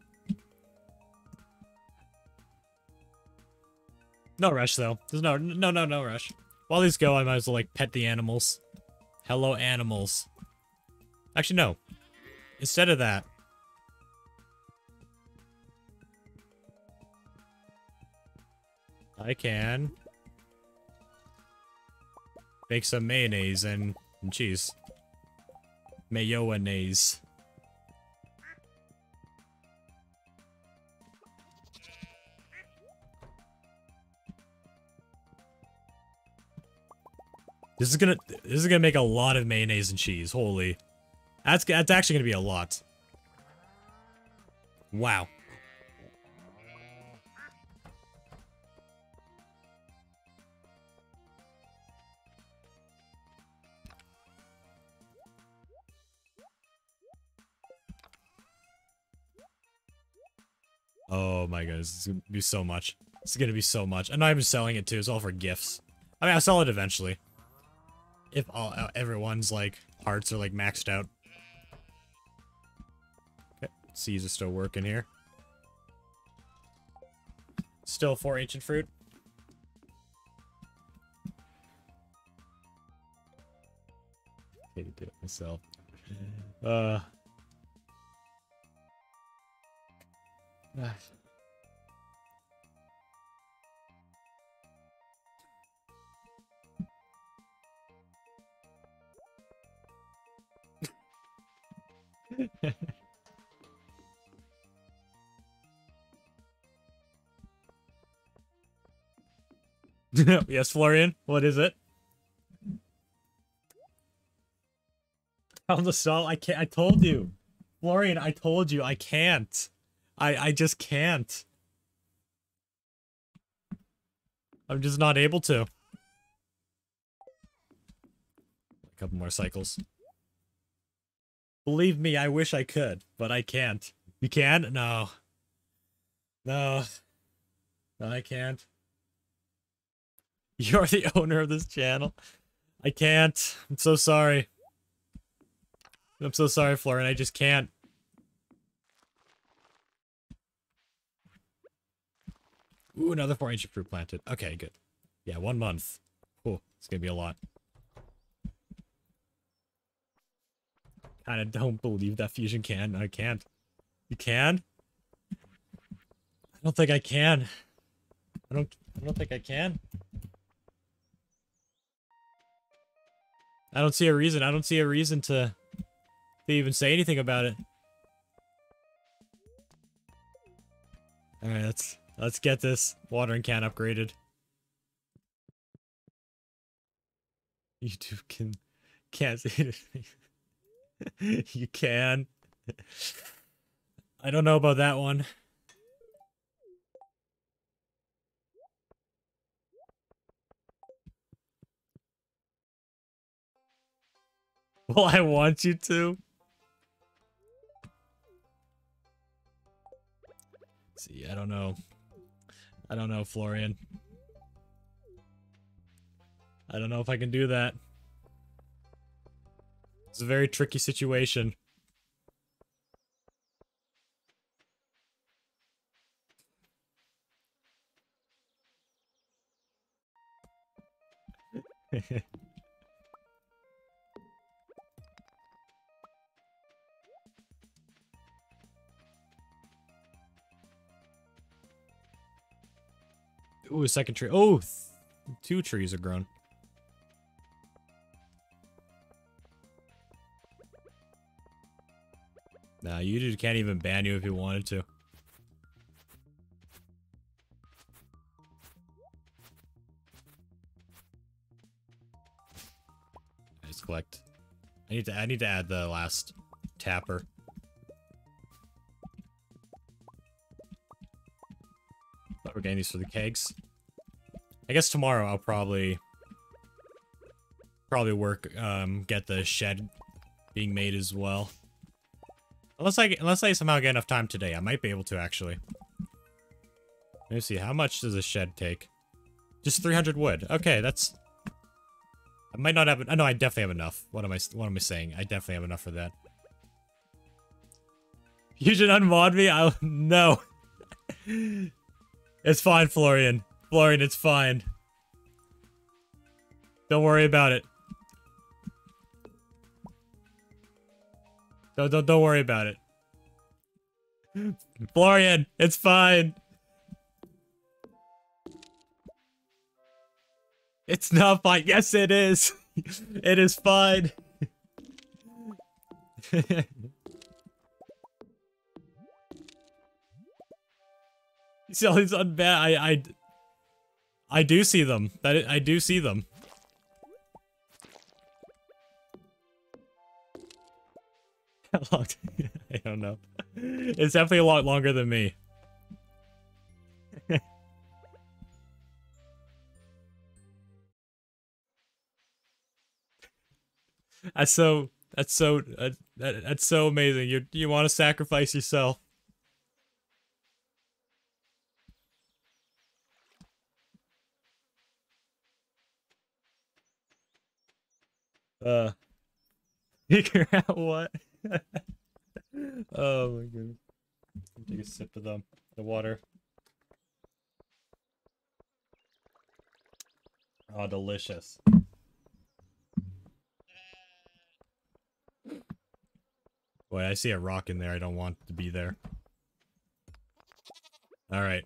No rush though. There's no no no no rush. While these go, I might as well like pet the animals. Hello animals. Actually no. Instead of that, I can make some mayonnaise and, and cheese. Mayonnaise. This is gonna this is gonna make a lot of mayonnaise and cheese. Holy, that's that's actually gonna be a lot. Wow. Oh my goodness, it's gonna be so much. It's gonna be so much. I'm not even selling it too. It's all for gifts. I mean, I'll sell it eventually. If all uh, everyone's like hearts are like maxed out. Okay, C's are still working here. Still four ancient fruit. To do it myself. Uh. yes, Florian, what is it? On the stall, I can't. I told you, Florian. I told you I can't. I I just can't. I'm just not able to. A couple more cycles. Believe me, I wish I could, but I can't. You can? No. No. No, I can't. You're the owner of this channel. I can't. I'm so sorry. I'm so sorry, Florian. I just can't. Ooh, another four ancient fruit planted. Okay, good. Yeah, one month. Oh, it's gonna be a lot. Kinda don't believe that fusion can. I can't. You can? I don't think I can. I don't I don't think I can. I don't see a reason. I don't see a reason to, to even say anything about it. Alright, let's let's get this watering can upgraded. YouTube can can't say anything. you can. I don't know about that one. Well, I want you to. See, I don't know. I don't know, Florian. I don't know if I can do that. It's a very tricky situation. Ooh, a second tree. Oh, two trees are grown. Nah, YouTube can't even ban you if you wanted to. Let's collect. I need to I need to add the last tapper. We're getting these for the kegs. I guess tomorrow I'll probably probably work um get the shed being made as well. Unless I unless I somehow get enough time today, I might be able to actually. Let me see, how much does a shed take? Just 300 wood. Okay, that's... I might not have... Oh, no, I definitely have enough. What am I What am I saying? I definitely have enough for that. You should unmod me? I... No. It's fine, Florian. Florian, it's fine. Don't worry about it. Don't, don't, don't worry about it. Florian, it's fine. It's not fine. Yes, it is. it is fine. see all these. I I I do see them. That I do see them. I don't know. It's definitely a lot longer than me. that's so. That's so. Uh, that, that's so amazing. You you want to sacrifice yourself. Uh, figure out what? oh my goodness. Take a sip of the, the water. Oh, delicious. Boy, I see a rock in there. I don't want to be there. Alright.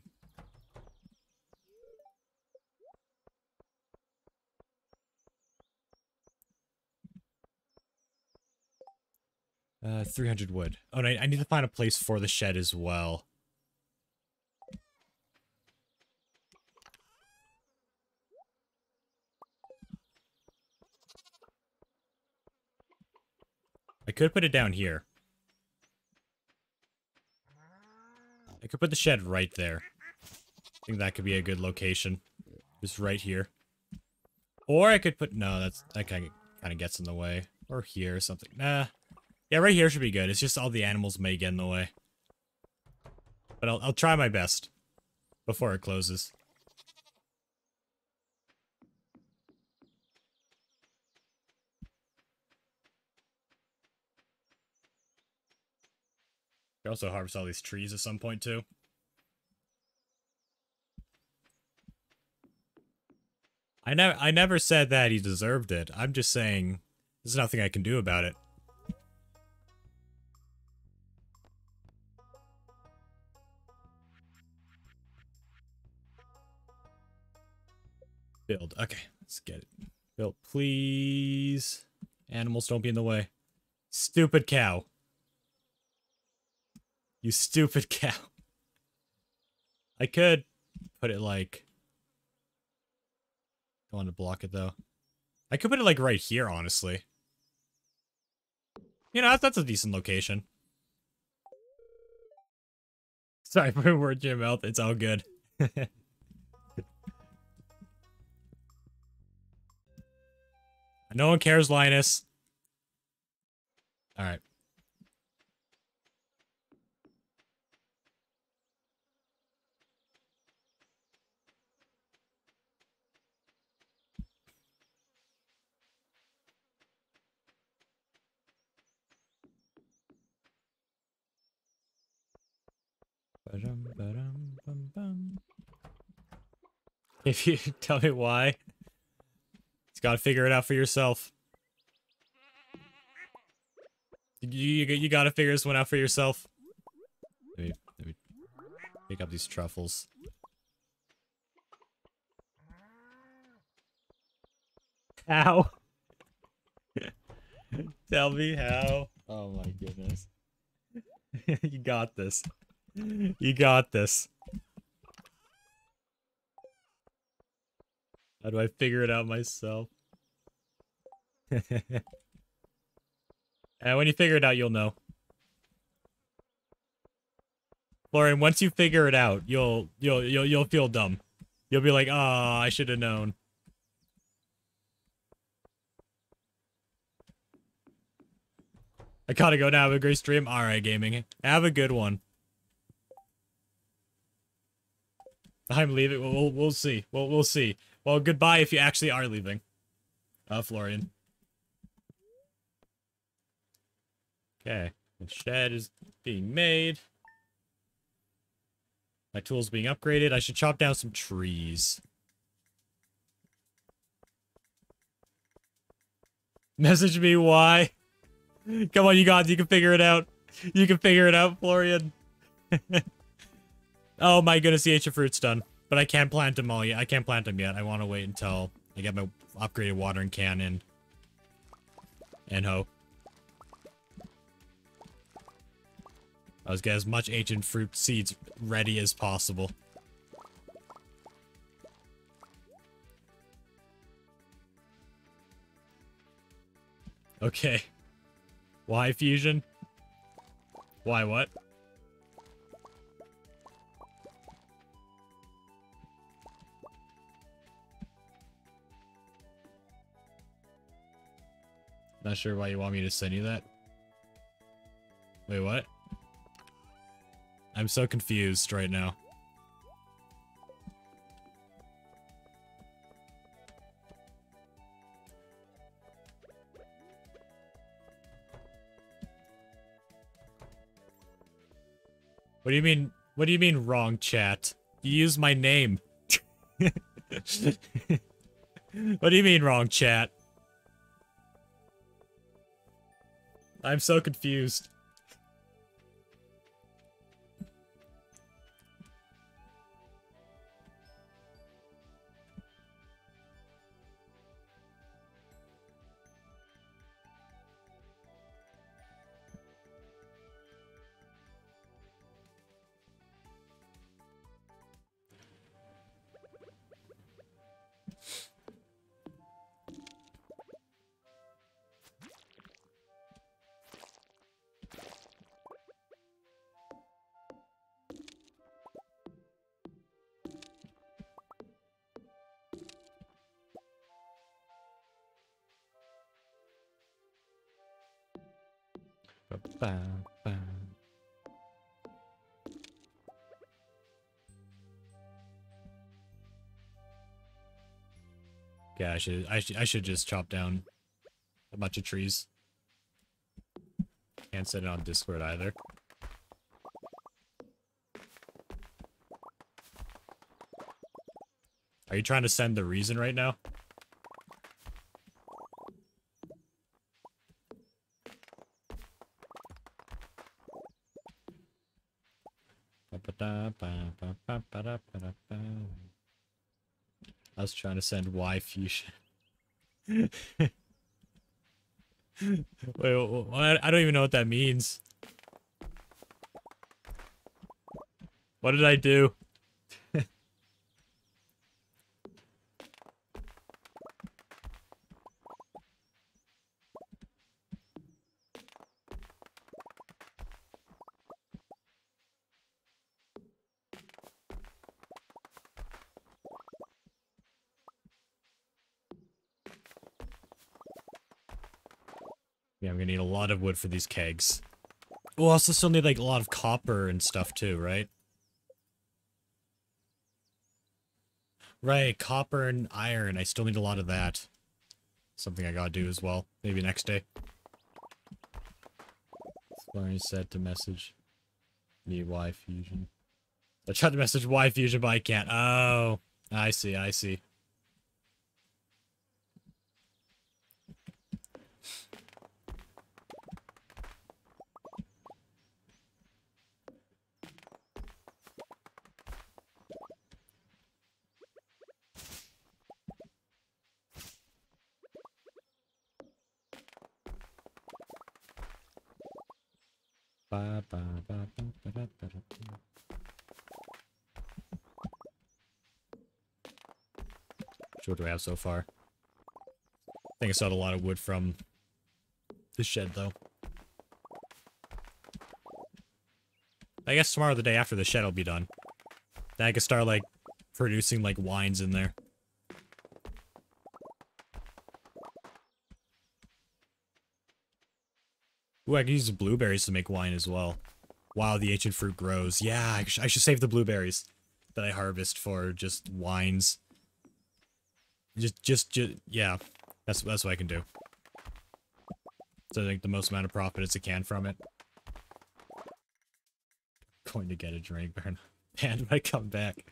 Uh, 300 wood. Oh, I, I need to find a place for the shed as well. I could put it down here. I could put the shed right there. I think that could be a good location. Just right here. Or I could put... No, that's that kind of, kind of gets in the way. Or here or something. Nah. Yeah, right here should be good. It's just all the animals may get in the way. But I'll, I'll try my best before it closes. You also harvest all these trees at some point too. I never I never said that he deserved it. I'm just saying there's nothing I can do about it. Build. Okay, let's get it. Built, please. Animals, don't be in the way. Stupid cow. You stupid cow. I could put it like... Don't want to block it, though. I could put it, like, right here, honestly. You know, that's, a decent location. Sorry for word your mouth. It's all good. No one cares, Linus. All right. If you tell me why. Gotta figure it out for yourself. You, you, you gotta figure this one out for yourself. Let me, let me pick up these truffles. How? Tell me how. Oh my goodness. you got this. You got this. How do I figure it out myself? and when you figure it out, you'll know. Lauren, once you figure it out, you'll you'll you'll you'll feel dumb. You'll be like, "Ah, oh, I should have known." I gotta go now. Have a great stream. All right, gaming. Have a good one. I'm leaving. We'll we'll, we'll see. We'll we'll see. Well, goodbye if you actually are leaving. Uh, Florian. Okay. The shed is being made. My tool's being upgraded. I should chop down some trees. Message me why. Come on, you got You can figure it out. You can figure it out, Florian. oh my goodness, the ancient fruit's done. But I can't plant them all yet. I can't plant them yet. I want to wait until I get my upgraded watering can. And hoe. Let's get as much ancient fruit seeds ready as possible. Okay. Why fusion? Why what? Not sure why you want me to send you that. Wait, what? I'm so confused right now. What do you mean? What do you mean wrong, chat? You use my name. what do you mean wrong, chat? I'm so confused. Ba-ba-ba. Yeah, I should I should I should just chop down a bunch of trees. Can't send it on Discord either. Are you trying to send the reason right now? I was trying to send Y fusion. Wait, I don't even know what that means. What did I do? Wood for these kegs. We'll also still need like a lot of copper and stuff too, right? Right, copper and iron. I still need a lot of that. Something I gotta do as well. Maybe next day. Sorry, said to message me Y Fusion. I tried to message Y Fusion, but I can't. Oh, I see, I see. Ba, ba, ba, what do I have so far? I think I saw a lot of wood from the shed, though. I guess tomorrow, the day after the shed will be done. Then I can start, like, producing, like, wines in there. Ooh, I can use the blueberries to make wine as well. Wow, the ancient fruit grows. Yeah, I, sh I should save the blueberries that I harvest for just wines. Just, just, just, yeah. That's, that's what I can do. So I think the most amount of profit as I can from it. Going to get a drink. And when I come back.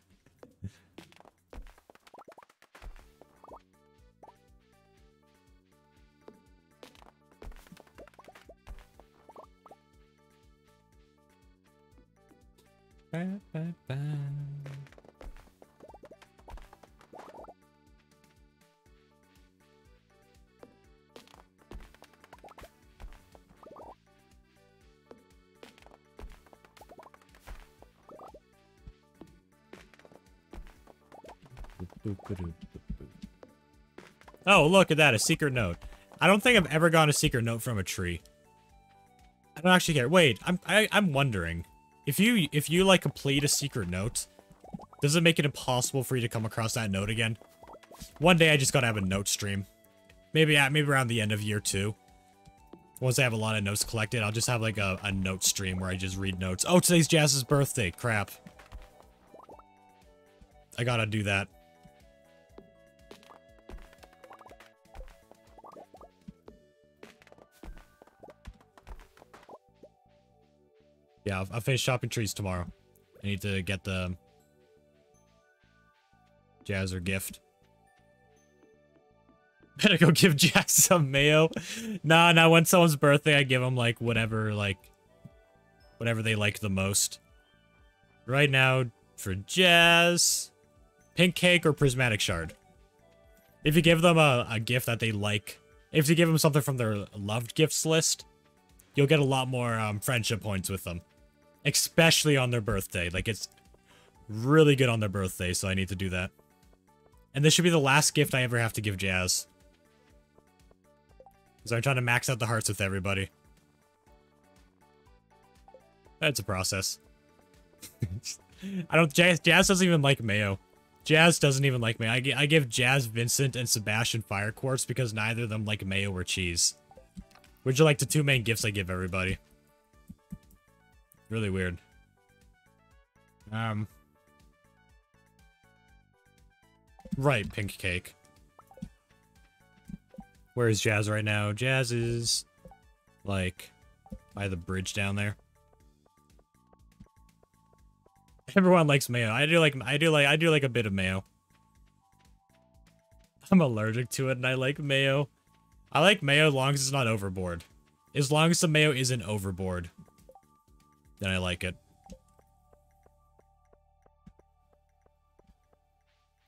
Oh, look at that, a secret note. I don't think I've ever gotten a secret note from a tree. I don't actually care. Wait, I'm I, am i am wondering if you if you like complete a secret note, does it make it impossible for you to come across that note again? One day I just gotta have a note stream. Maybe at maybe around the end of year two. Once I have a lot of notes collected, I'll just have like a, a note stream where I just read notes. Oh, today's Jas's birthday. Crap. I gotta do that. I'll, I'll finish chopping trees tomorrow. I need to get the Jazzer gift. Better go give Jack some mayo. Nah, nah, when someone's birthday, I give them, like, whatever, like, whatever they like the most. Right now, for Jas, pink cake or prismatic shard. If you give them a, a gift that they like, if you give them something from their loved gifts list, you'll get a lot more um, friendship points with them. Especially on their birthday. Like, it's really good on their birthday, so I need to do that. And this should be the last gift I ever have to give Jas. Because I'm trying to max out the hearts with everybody. That's a process. I don't... Jas, Jas doesn't even like Mayo. Jas doesn't even like Mayo. I, I give Jas, Vincent, and Sebastian Fire Quartz because neither of them like Mayo or cheese. Which are like the two main gifts I give everybody. Really weird. Um. Right, pink cake. Where is Jas right now? Jas is like by the bridge down there. Everyone likes mayo. I do like I do like I do like a bit of mayo. I'm allergic to it and I like mayo. I like mayo as long as it's not overboard. As long as the mayo isn't overboard then I like it.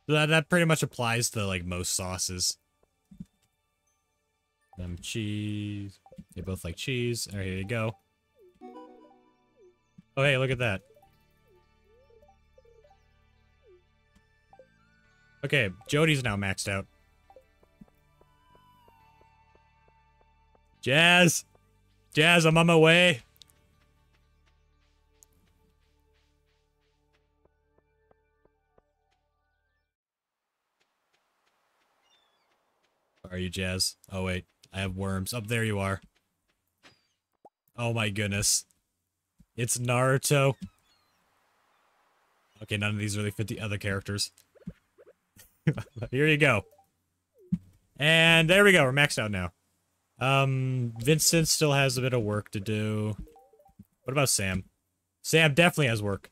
That, that pretty much applies to, like, most sauces. Um, cheese. They both like cheese. Alright, here you go. Oh, hey, look at that. Okay, Jodi's now maxed out. Jas! Jas, I'm on my way! Are you, Jas? Oh, wait. I have worms. Up oh, there you are. Oh my goodness. It's Naruto. Okay, none of these really fit the other characters. Here you go. And there we go. We're maxed out now. Um, Vincent still has a bit of work to do. What about Sam? Sam definitely has work.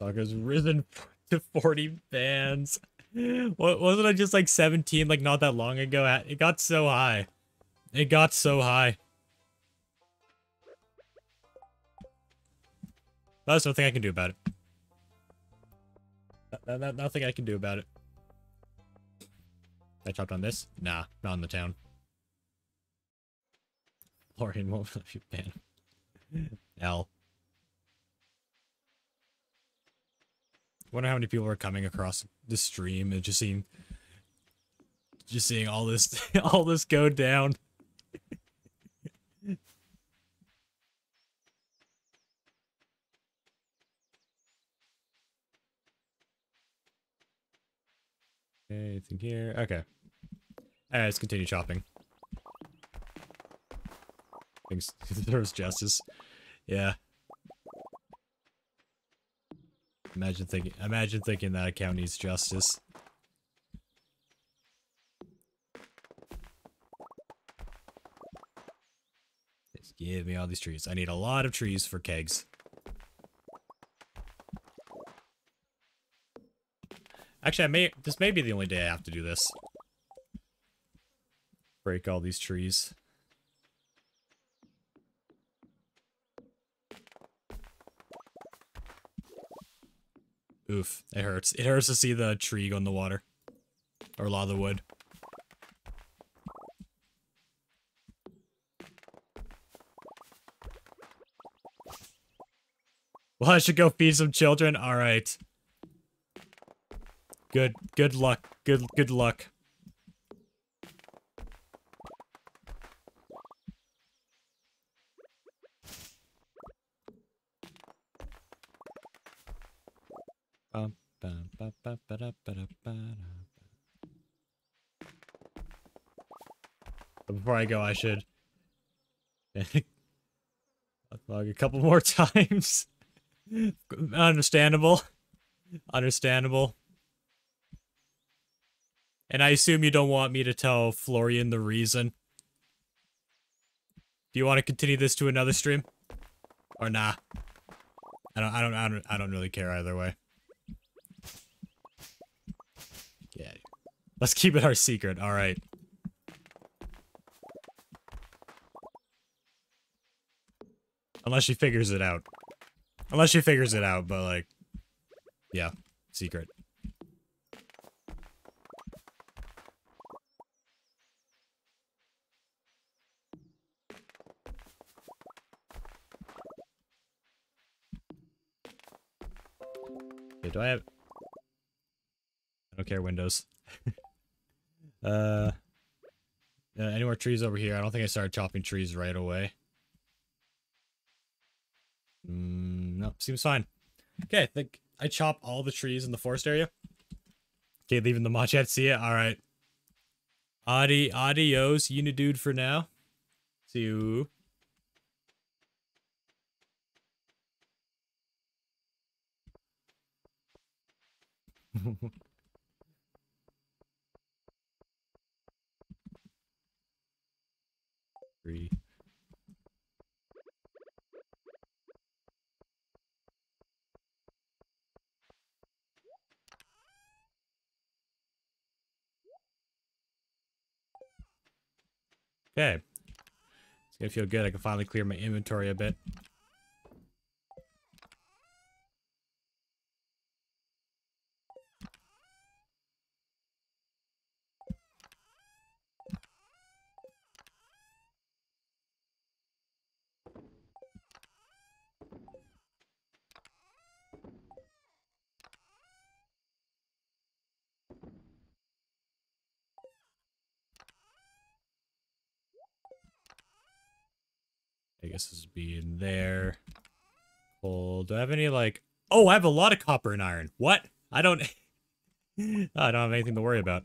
Saga's risen to 40 fans. What wasn't I just like 17 like not that long ago? It got so high. It got so high. There's nothing I can do about it. nothing I can do about it. I chopped on this? Nah, not in the town. Florian won't let you ban. L. wonder how many people are coming across the stream and just seeing just seeing all this all this go down. Anything here? Okay. Alright, let's continue chopping. Things there's justice. Yeah. Imagine thinking imagine thinking that account needs justice. Just give me all these trees. I need a lot of trees for kegs. Actually, I may this may be the only day I have to do this. Break all these trees. Oof, it hurts. It hurts to see the tree go in the water. Or a lot of the wood. Well, I should go feed some children. All right. Good, good luck. Good, good luck. Bum, bum, ba, ba, ba, da, ba, da, ba, da. But before I go, I should log a couple more times. Understandable. Understandable. And I assume you don't want me to tell Florian the reason. Do you want to continue this to another stream? Or nah? I don't I don't I don't I don't really care either way. Let's keep it our secret. All right. Unless she figures it out. Unless she figures it out, but like, yeah, secret. Okay, do I have... I don't care, Windows. uh, any more trees over here? I don't think I started chopping trees right away. Mm, no, seems fine. Okay, I think I chop all the trees in the forest area. Okay, leaving the Machat see it. All right. Adi adios, Unidude for now. See you. Okay. It's gonna feel good. I can finally clear my inventory a bit. Guess this would be in there. Cool. Do I have any, like... Oh, I have a lot of copper and iron. What? I don't... I don't have anything to worry about.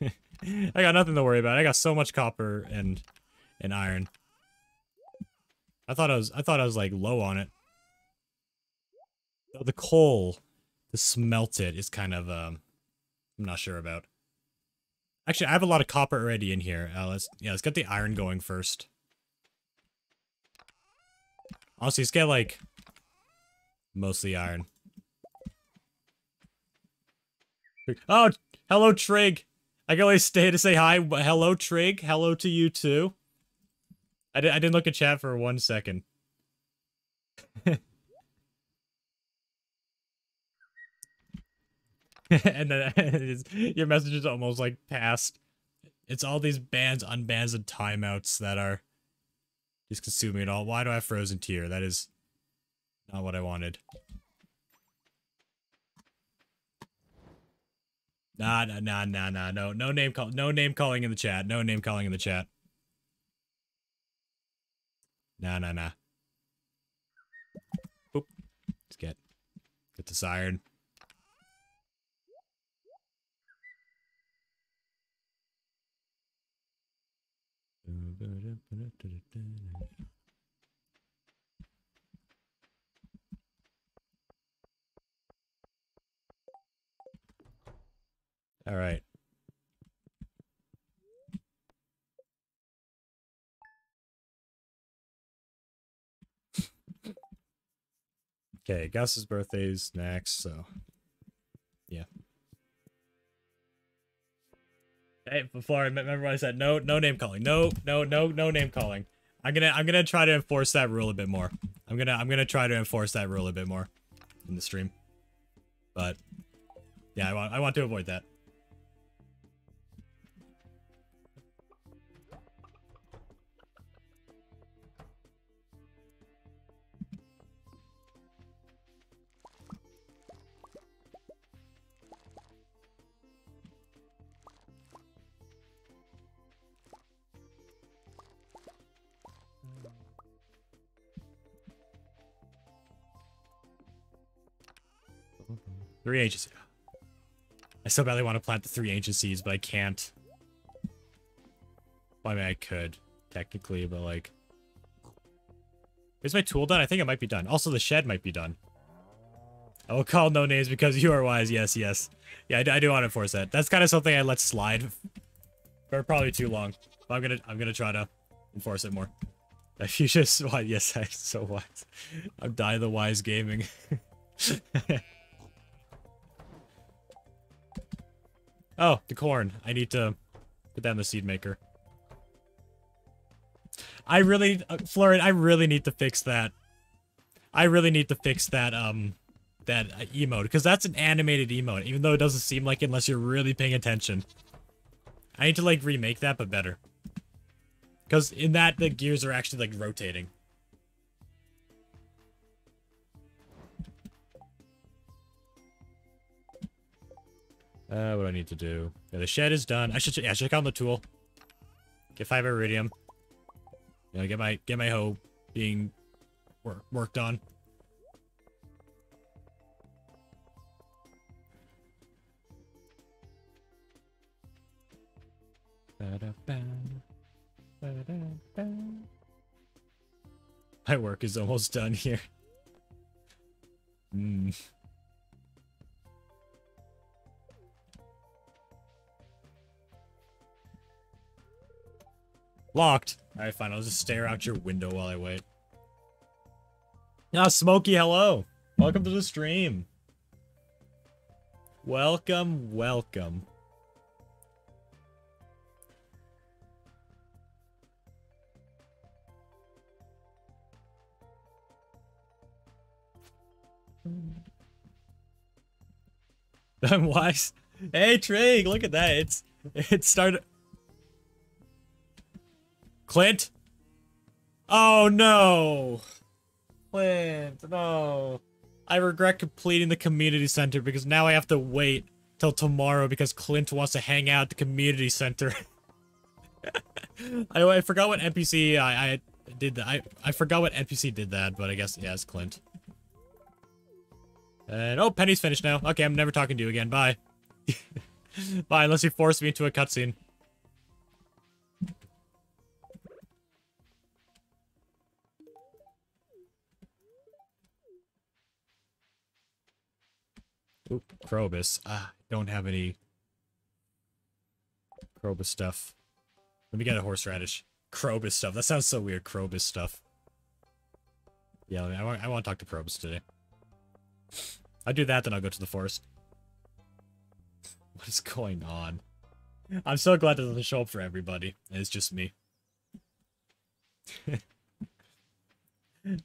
I got nothing to worry about. I got so much copper and and iron. I thought I was I thought I was like low on it. The coal to smelt it is kind of um I'm not sure about. Actually, I have a lot of copper already in here. Uh, let's yeah, let's get the iron going first. Honestly, let's get like mostly iron. Oh, hello Trig. I can only stay to say hi. Hello Trig. Hello to you too. I, di I didn't look at chat for one second. and then your message is almost like past. It's all these bans, unbans, and timeouts that are just consuming it all. Why do I have frozen tear? That is not what I wanted. Nah, nah, nah, nah, nah, no, no name call, no name calling in the chat, no name calling in the chat. Nah, nah, nah. Boop. Let's get, get this iron. All right. okay, Gus's birthday's next, so Hey, before I remember what I said, no, no name calling, no, no, no, no name calling. I'm gonna, I'm gonna try to enforce that rule a bit more. I'm gonna, I'm gonna try to enforce that rule a bit more in the stream. But yeah, I want, I want to avoid that. Three agencies. I still badly want to plant the three agencies, but I can't. Well, I mean, I could, technically, but like... Is my tool done? I think it might be done. Also, the shed might be done. I will call no names because you are wise. Yes, yes. Yeah, I, I do want to enforce that. That's kind of something I let slide for probably too long. But I'm gonna, I'm gonna try to enforce it more. If you just, why? Yes, I'm so wise. I'm dying the wise gaming. oh, the corn. I need to put that in the seed maker. I really, uh, Florid, I really need to fix that. I really need to fix that, um, that uh, emote, because that's an animated emote, even though it doesn't seem like it unless you're really paying attention. I need to, like, remake that, but better. Because in that, the gears are actually, like, rotating. Uh, what do I need to do? Yeah, the shed is done. I should, yeah, check on the tool. Get five iridium. Know, get my get my hoe being work, worked on. My work is almost done here. Hmm. Locked. Alright, fine. I'll just stare out your window while I wait. Ah, Smokey, hello. Welcome to the stream. Welcome, welcome. I'm wise. Hey, Trig, look at that. It's it started. Clint? Oh, no. Clint, no. I regret completing the community center because now I have to wait till tomorrow because Clint wants to hang out at the community center. I, I forgot what NPC I, I did that. I, I forgot what NPC did that, but I guess, yeah, it's Clint. And, oh, Penny's finished now. Okay, I'm never talking to you again. Bye. Bye, unless you force me into a cutscene. Oop, Krobus. Ah, don't have any Krobus stuff. Let me get a horseradish. Krobus stuff. That sounds so weird. Krobus stuff. Yeah, I want, I want to talk to Krobus today. I'll do that, then I'll go to the forest. What is going on? I'm so glad that doesn't show up for everybody. It's just me.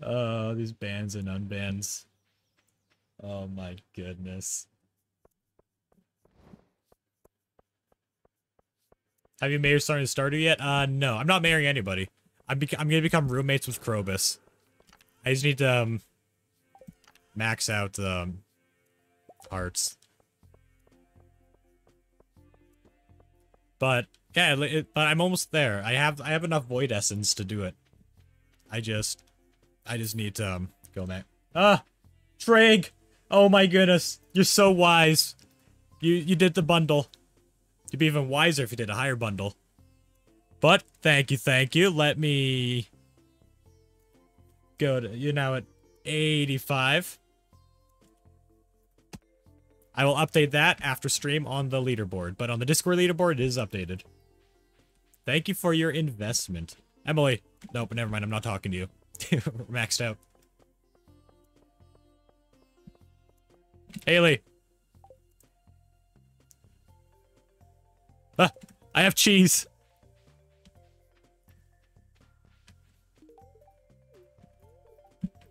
oh, these bans and unbans. Oh my goodness. Have you married starting to starter yet? Uh, no. I'm not marrying anybody. I'm, I'm gonna become roommates with Krobus. I just need to, um, max out, um, hearts. But, yeah, it, but I'm almost there. I have, I have enough Void Essence to do it. I just, I just need to, um, go back. Ah! Trig! Oh my goodness. You're so wise. You you did the bundle. You'd be even wiser if you did a higher bundle. But, thank you, thank you. Let me... Go to... You're now at 85. I will update that after stream on the leaderboard. But on the Discord leaderboard, it is updated. Thank you for your investment. Emily. Nope, never mind. I'm not talking to you. maxed out. Haley. Ah, I have cheese.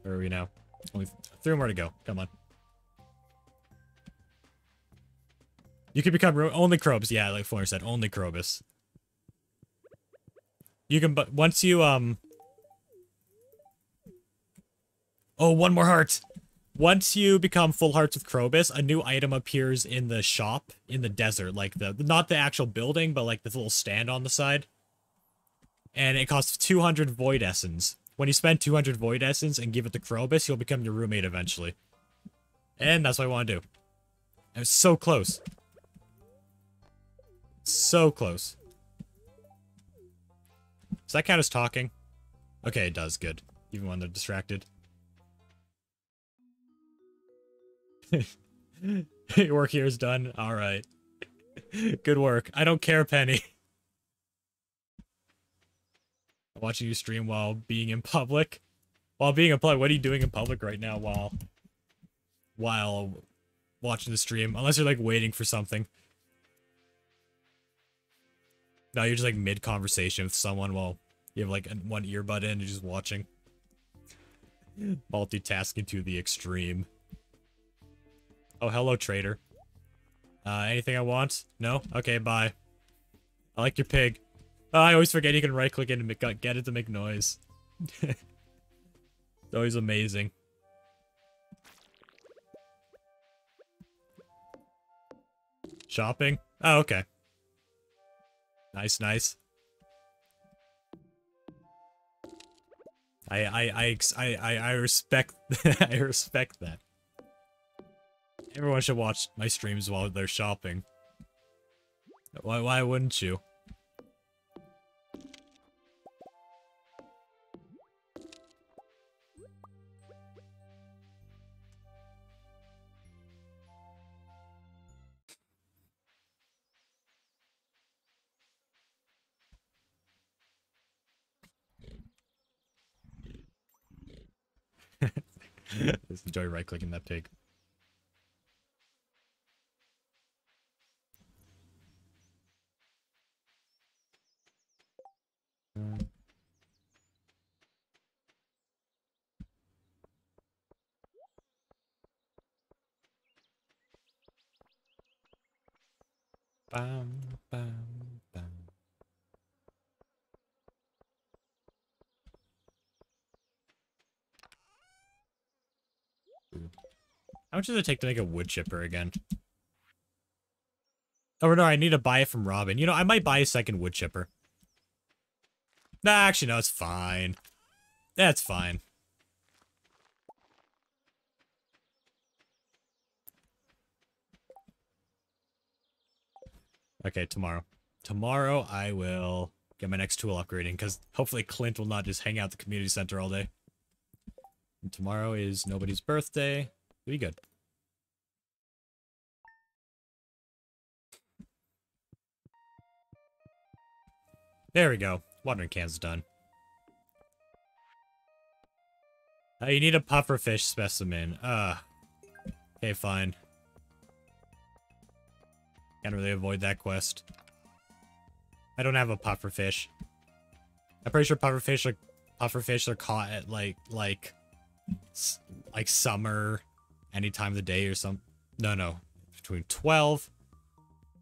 Where are we now? Only three more to go. Come on. You can become only Krobus. Yeah, like Flora said, only Krobus. You can, but once you, um... Oh, one more heart. Once you become full hearts with Krobus, a new item appears in the shop in the desert, like the not the actual building, but like the little stand on the side. And it costs 200 Void Essence. When you spend 200 Void Essence and give it to Krobus, he'll become your roommate eventually. And that's what I want to do. I was so close. So close. Does that count as talking? Okay, it does. Good. Even when they're distracted. Your work here is done. All right. Good work. I don't care, Penny. Watching you stream while being in public. While being in public, what are you doing in public right now while while watching the stream? Unless you're like waiting for something. No, you're just like mid conversation with someone while you have like one earbud in and you're just watching. Multitasking to the extreme. Oh, hello, trader. Uh, anything I want? No? Okay, bye. I like your pig. Oh, I always forget you can right-click it and make, get it to make noise. it's always amazing. Shopping? Oh, okay. Nice, nice. I I I I I respect I respect that. Everyone should watch my streams while they're shopping. Why why wouldn't you? Just enjoy right-clicking that pig. Bam, bam, bam. How much does it take to make a wood chipper again? Oh, no, I need to buy it from Robin. You know, I might buy a second wood chipper. Nah, actually, no, it's fine. That's fine. Okay, tomorrow. Tomorrow, I will get my next tool upgrading, because hopefully Clint will not just hang out the community center all day. And tomorrow is nobody's birthday. It'll be good. There we go. Watering can's done. Uh, you need a pufferfish specimen. Uh. Okay, fine. Can't really avoid that quest. I don't have a pufferfish. I'm pretty sure pufferfish are pufferfish are caught at like like like summer any time of the day or some no no between 12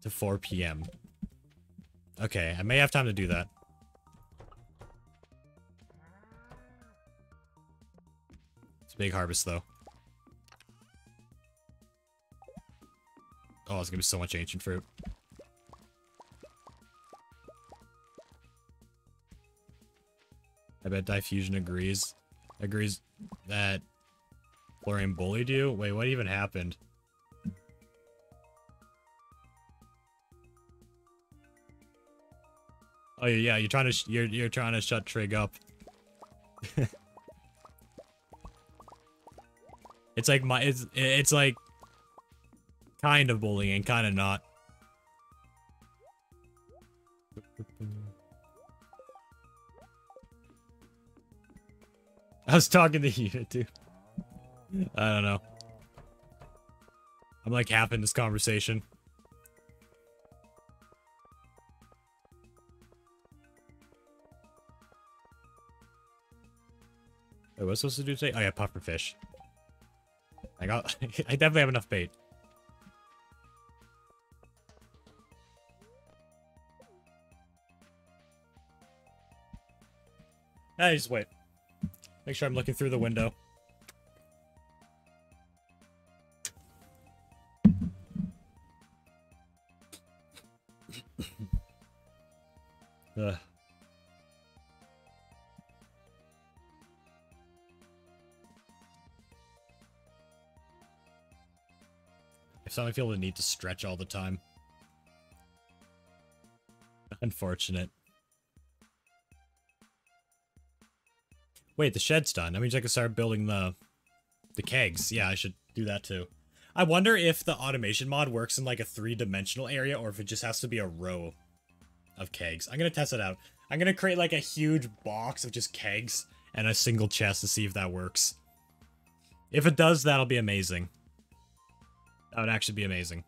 to 4 p.m. Okay, I may have time to do that. Big harvest, though. Oh, it's gonna be so much ancient fruit. I bet DiFusion agrees. Agrees that Florian bullied you? Wait, what even happened? Oh yeah, you're trying to you're you're trying to shut Trig up. it's like my it's it's like kind of bullying, and kind of not. I was talking to you, too. I don't know. I'm like half in this conversation. Wait, what was I supposed to do today? Oh yeah, puffer fish. I got I definitely have enough bait. I just wait. Make sure I'm looking through the window. Ugh. I feel the need to stretch all the time. Unfortunate. Wait, the shed's done. That means I can start building the the kegs. Yeah, I should do that too. I wonder if the automation mod works in like a three-dimensional area or if it just has to be a row of kegs. I'm gonna test it out. I'm gonna create like a huge box of just kegs and a single chest to see if that works. If it does, that'll be amazing. That would actually be amazing.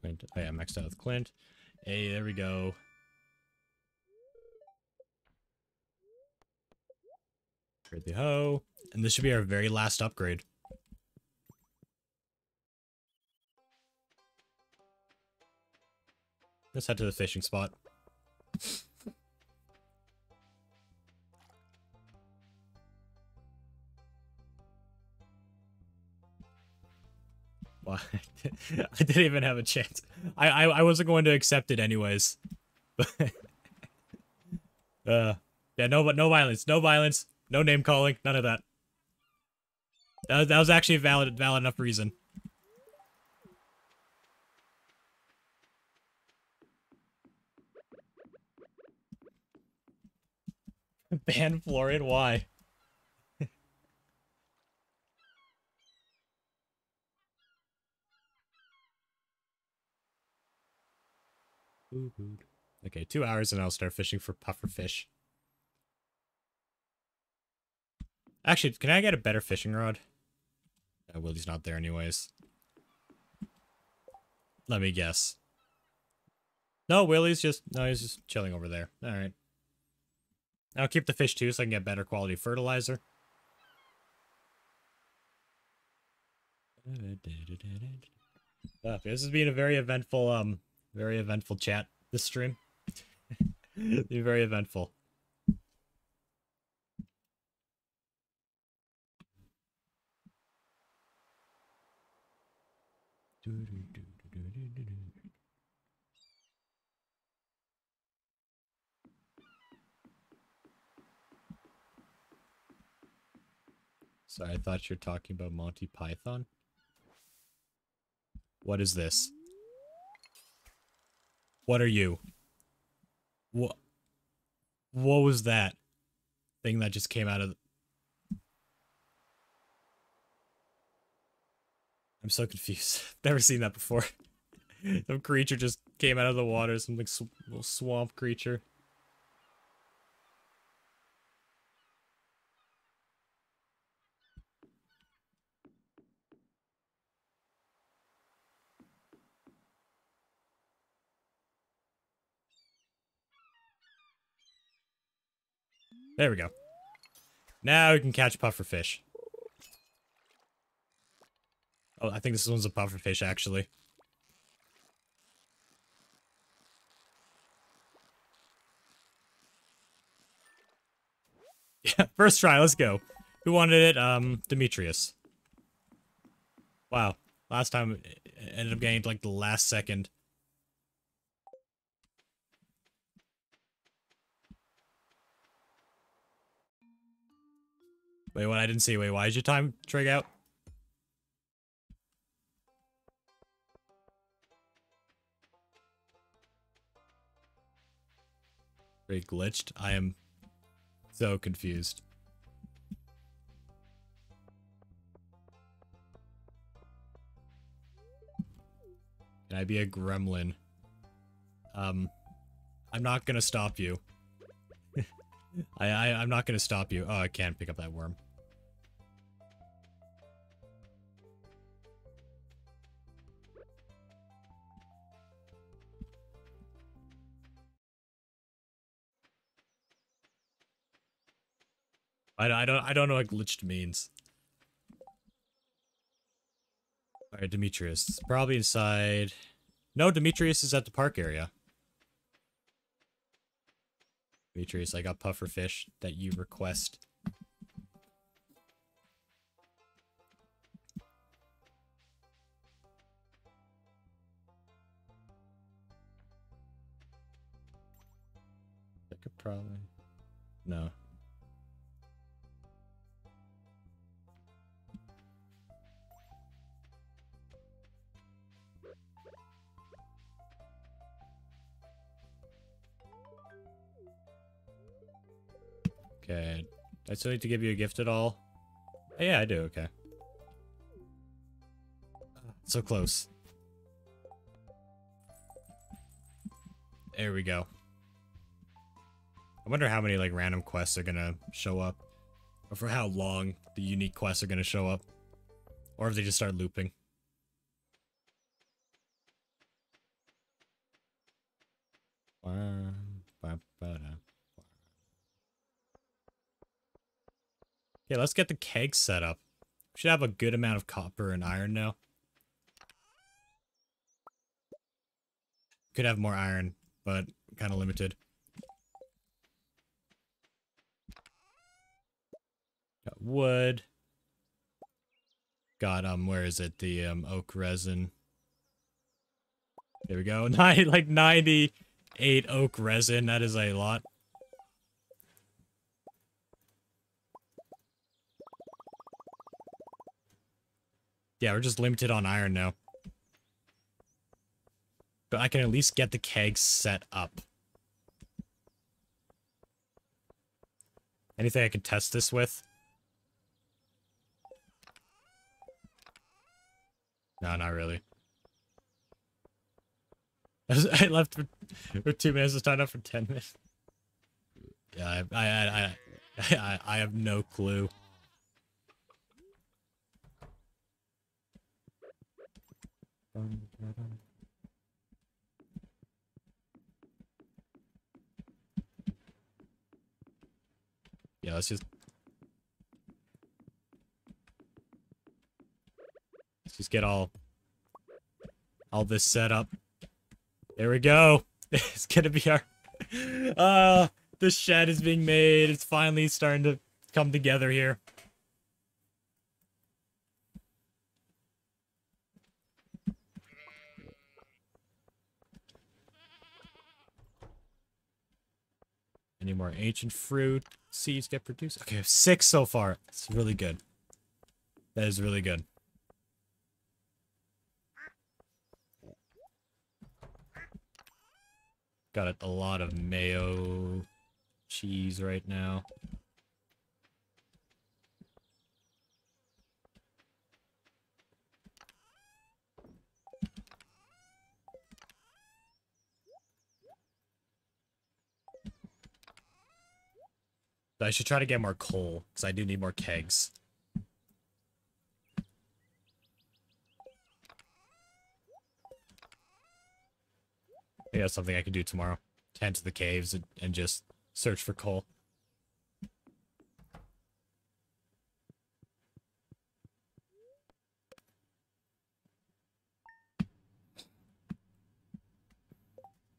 Clint. Oh yeah, maxed out with Clint. Hey, there we go. Upgrade the hoe. And this should be our very last upgrade. Let's head to the fishing spot. Well, I didn't even have a chance. I, I I wasn't going to accept it anyways. But uh, yeah, no, but no violence, no violence, no name calling, none of that. That was, that was actually a valid valid enough reason. Ban Florian, why? Okay, two hours and I'll start fishing for puffer fish. Actually, can I get a better fishing rod? Uh, Willie's not there anyways. Let me guess. No, Willie's just... No, he's just chilling over there. Alright. I'll keep the fish too so I can get better quality fertilizer. This has been a very eventful, um, very eventful chat this stream. be very eventful. Sorry, I thought you were talking about Monty Python. What is this? What are you? What? What was that thing that just came out of? I'm so confused. Never seen that before. Some creature just came out of the water. Some like sw little swamp creature. There we go. Now we can catch puffer fish. Oh, I think this one's a puffer fish, actually. Yeah, first try, let's go. Who wanted it? Um, Demetrius. Wow. Last time it ended up getting like the last second. Wait, what? I didn't see. Wait, why did your time trig out? Very glitched. I am so confused. Can I be a gremlin? Um, I'm not gonna stop you. I, I, I'm not gonna stop you. Oh, I can't pick up that worm. I, I don't I don't know what glitched means. Alright, Demetrius. It's probably inside. No, Demetrius is at the park area. Demetrius, I got puffer fish that you request. I could probably... No. I still need to give you a gift at all? Oh, yeah, I do. Okay. So close. There we go. I wonder how many like random quests are gonna show up. Or for how long the unique quests are gonna show up. Or if they just start looping. Okay, let's get the keg set up. Should have a good amount of copper and iron now. Could have more iron, but kind of limited. Got wood. Got, um, where is it? The, um, oak resin. There we go. Nine, like 98 oak resin. That is a lot. Yeah, we're just limited on iron now. But I can at least get the kegs set up. Anything I can test this with? No, not really. I left for, for two minutes. I started up for ten minutes. Yeah, I, I, I, I, I have no clue. Yeah, let's just... Let's just get all... All this set up. There we go. it's gonna be our... Uh, the shed is being made. It's finally starting to come together here. Any more ancient fruit seeds get produced? Okay, six so far. It's really good. That is really good. Got a lot of mayo cheese right now. I should try to get more coal, because I do need more kegs. Maybe that's something I can do tomorrow. Tend to the caves and, and just search for coal.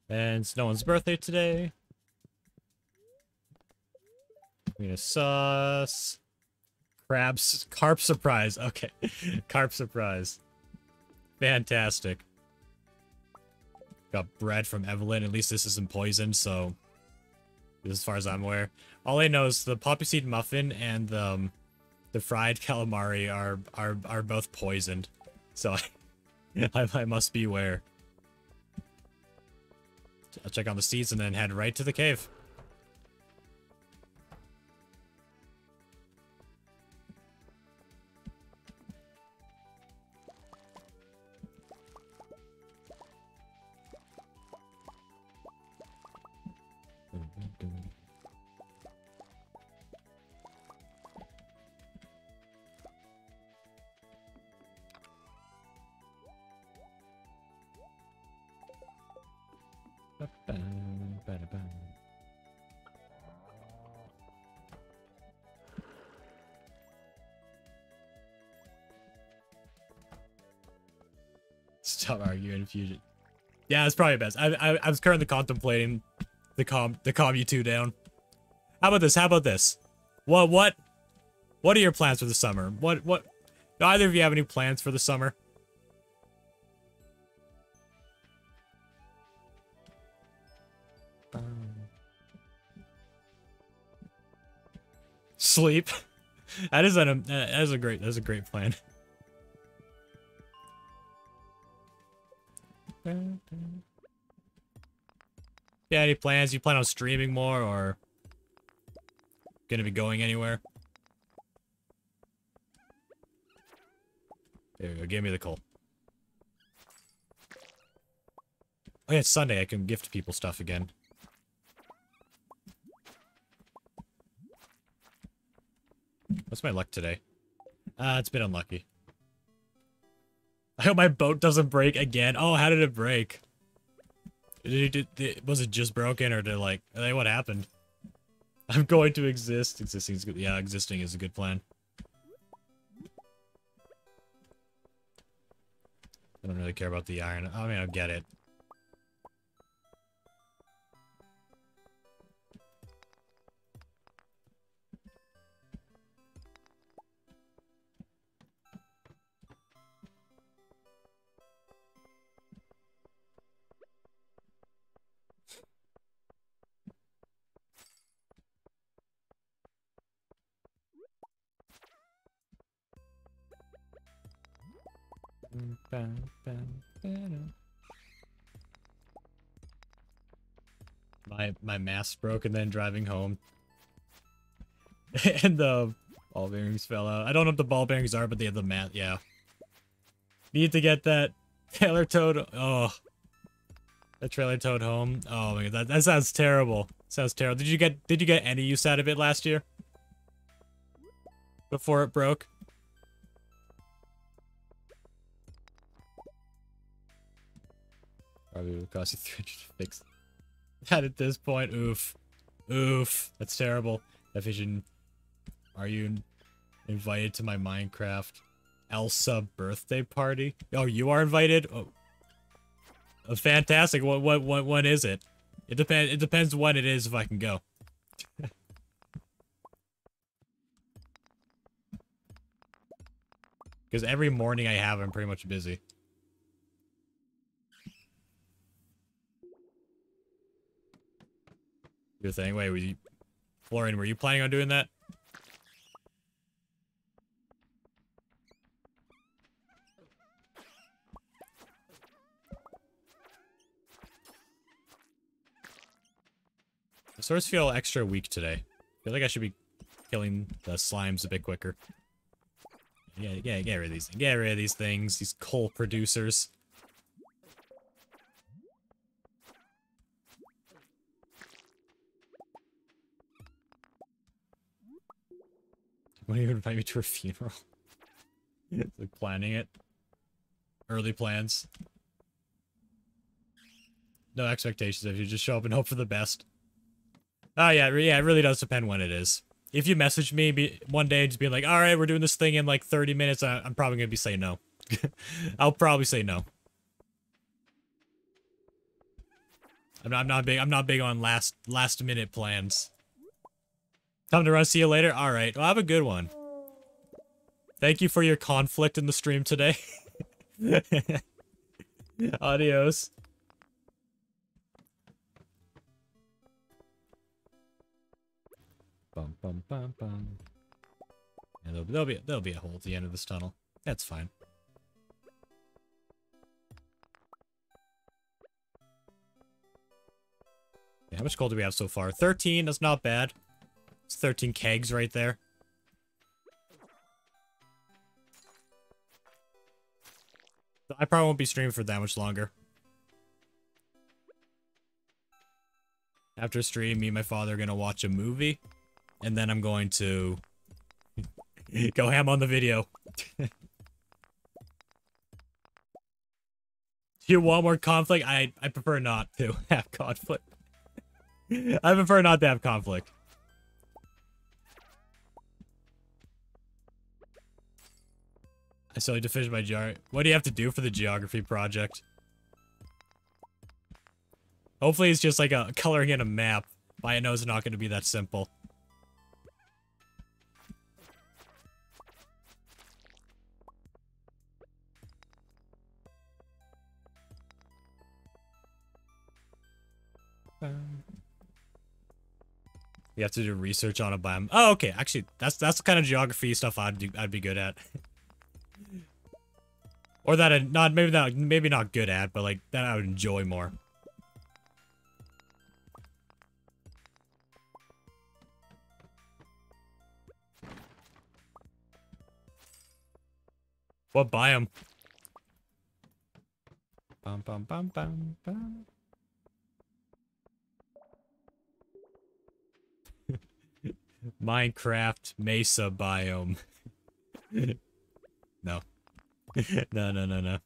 And it's no one's birthday today. Tomato sauce. Crabs. Carp surprise. Okay. Carp surprise. Fantastic. Got bread from Evelyn. At least this isn't poisoned, so... As far as I'm aware. All I know is the poppy seed muffin and the, um, the fried calamari are, are, are both poisoned. So I, I, I must beware. I'll check on the seeds and then head right to the cave. Stop Fusion. Yeah, it's probably best. I, I, I was currently contemplating the calm the calm you two down. How about this? How about this? What what what are your plans for the summer? What what do either of you have any plans for the summer? Um. Sleep. that is an uh, that is a great that is a great plan. Yeah, any plans? You plan on streaming more or gonna be going anywhere? There you go, give me the coal. Oh yeah, it's Sunday, I can gift people stuff again. What's my luck today? Uh, it's been unlucky. I hope my boat doesn't break again. Oh, how did it break? Did did, was it just broken or did like, eh, what happened? I'm going to exist. Existing is good. Yeah, existing is a good plan. I don't really care about the iron. I mean, I get it. My my mask broke and then driving home. and the ball bearings fell out. I don't know what the ball bearings are, but they have the mat. Yeah. Need to get that trailer towed. Oh. The trailer towed home. Oh my god, that, that sounds terrible. Sounds terrible. Did you get did you get any use out of it last year? Before it broke? Probably would cost you 300 to fix that at this point. Oof. Oof. That's terrible. Vision, are you invited to my Minecraft Elsa birthday party? Oh, you are invited? Oh. oh fantastic. What, what, what, what is it? It depends, it depends what it is if I can go. Because every morning I have, I'm pretty much busy. Your thing. Wait, were you... Florian, were you planning on doing that? The swords feel extra weak today. I feel like I should be killing the slimes a bit quicker. Yeah, yeah, get rid of these. Get rid of these things. These coal producers. Won't even invite me to her funeral. It's like planning it. Early plans. No expectations if you just show up and hope for the best. Oh yeah, yeah, it really does depend when it is. If you message me be, one day and just be like, all right, we're doing this thing in like 30 minutes, I, I'm probably going to be saying no. I'll probably say no. I'm not, I'm not big, I'm not big on last, last minute plans. Time to run. See you later. All right. Well, have a good one. Thank you for your conflict in the stream today. Adios. Bum bum bum bum. Yeah, there'll, there'll be there'll be a hole at the end of this tunnel. That's fine. Yeah, how much gold do we have so far? 13, that's not bad. It's 13 kegs right there. I probably won't be streaming for that much longer. After stream, me and my father are going to watch a movie. And then I'm going to go ham on the video. Do you want more conflict? I, I prefer not to have conflict. I prefer not to have conflict. I still need to finish my jar. What do you have to do for the geography project? Hopefully it's just like a coloring in a map, but I know it's not going to be that simple. Um, you have to do research on a biome. Oh, okay. Actually, that's that's the kind of geography stuff I'd do, I'd be good at. or that I'd not maybe not maybe not good at, but like that I would enjoy more. What biome? Bum bum bum bum bum. Minecraft Mesa biome. no. no, no, no, no.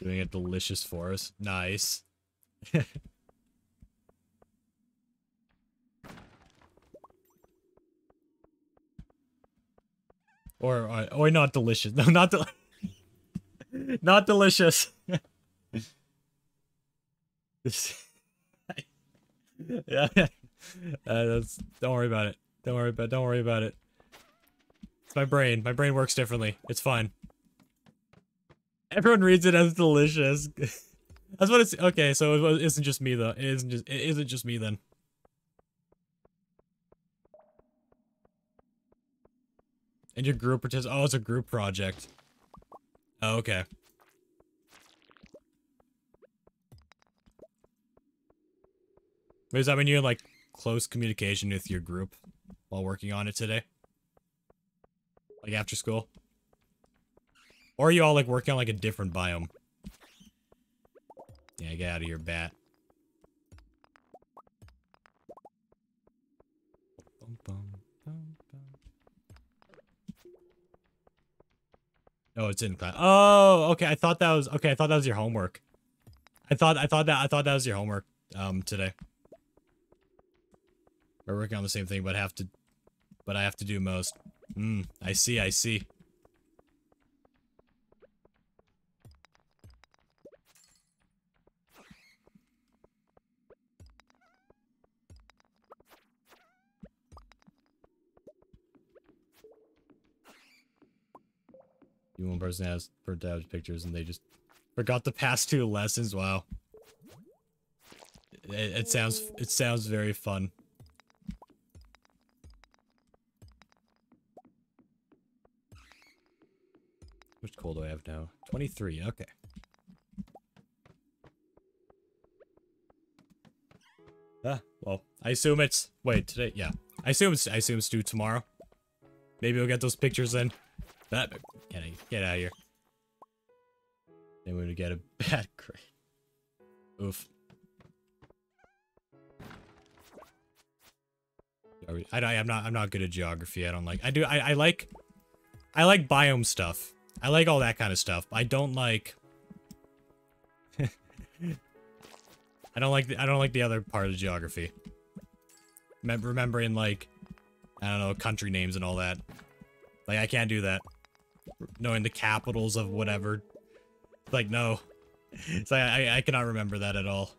Doing a delicious for us. Nice. or, or, or not delicious. No, not del not delicious. yeah. Uh, that's, don't worry about it. Don't worry about. Don't worry about it. It's my brain. My brain works differently. It's fine. Everyone reads it as delicious. That's what it's. Okay, so it isn't just me though. It isn't just. It isn't just me then. And your group participants. Oh, it's a group project. Oh, okay. Does that mean you're in, like, close communication with your group while working on it today? Like, after school? Or are you all, like, working on, like, a different biome? Yeah, get out of here, bat. Oh, it's in class. Oh, okay. I thought that was okay. I thought that was your homework. I thought I thought that I thought that was your homework um today. We're working on the same thing, but have to but I have to do most. Hmm, I see, I see. You one person has print out pictures and they just forgot the past two lessons. Wow. It, it sounds it sounds very fun. Which coal do I have now? 23, okay. Ah, well, I assume it's... Wait, today? Yeah. I assume it's, I assume it's due tomorrow. Maybe we'll get those pictures in. That Get, get out of here. Then we would get a bad grade. Oof. I, am not I'm not good at geography. I don't like I do I, I like I like biome stuff. I like all that kind of stuff. I don't like I don't like the, I don't like the other part of geography. Remembering like I don't know country names and all that. Like I can't do that knowing the capitals of whatever. Like, no. Like, I, I cannot remember that at all.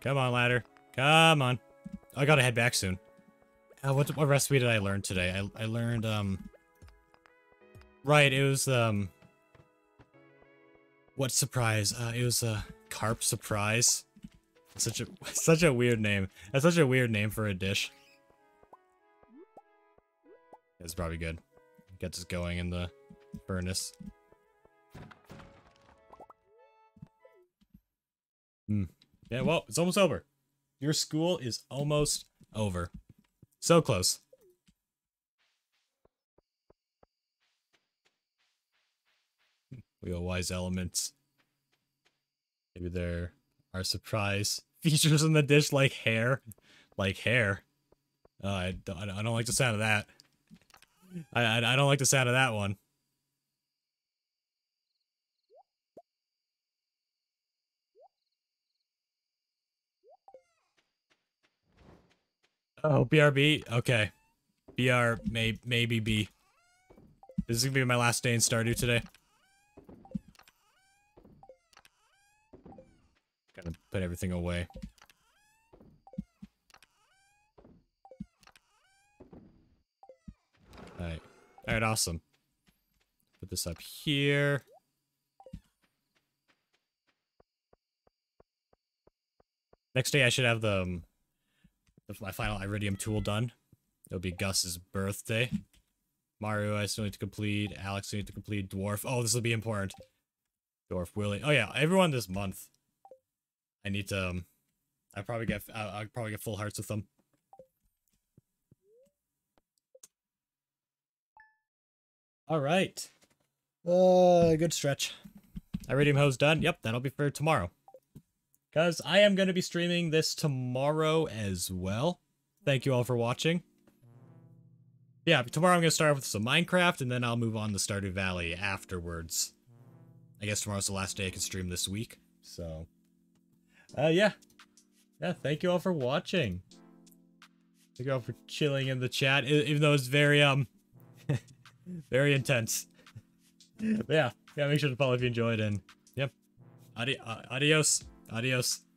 Come on, ladder. Come on. I gotta head back soon. Uh, what what recipe did I learn today? I I learned um. Right, it was um. What surprise? Uh, it was a carp surprise. Such a such a weird name. That's such a weird name for a dish. It's probably good. Gets us going in the furnace. Hmm. Yeah, well, it's almost over. Your school is almost over. So close. Wheel-wise elements. Maybe there are surprise features in the dish like hair. Like hair. Oh, I, don't- I don't like the sound of that. I I don't like the sound of that one. Oh, BRB. Okay, BR may maybe B. This is gonna be my last day in Stardew today. Gotta put everything away. Alright. Alright, awesome. Put this up here. Next day I should have the, um, the my final Iridium tool done. It'll be Gus's birthday. Maru I still need to complete. Alex I need to complete. Dwarf. Oh, this will be important. Dwarf Willy. Oh yeah, everyone this month. I need to. Um, I probably get. I'll, I'll probably get full hearts with them. All right. Uh, good stretch. Iridium hoe's done. Yep, that'll be for tomorrow. Because I am going to be streaming this tomorrow as well. Thank you all for watching. Yeah, tomorrow I'm going to start with some Minecraft, and then I'll move on to Stardew Valley afterwards. I guess tomorrow's the last day I can stream this week, so... Uh, yeah. Yeah, thank you all for watching. Thank you all for chilling in the chat, even though it's very, um... very intense. yeah, yeah, make sure to follow if you enjoyed, and... Yep. Adi- uh, adios. Adios.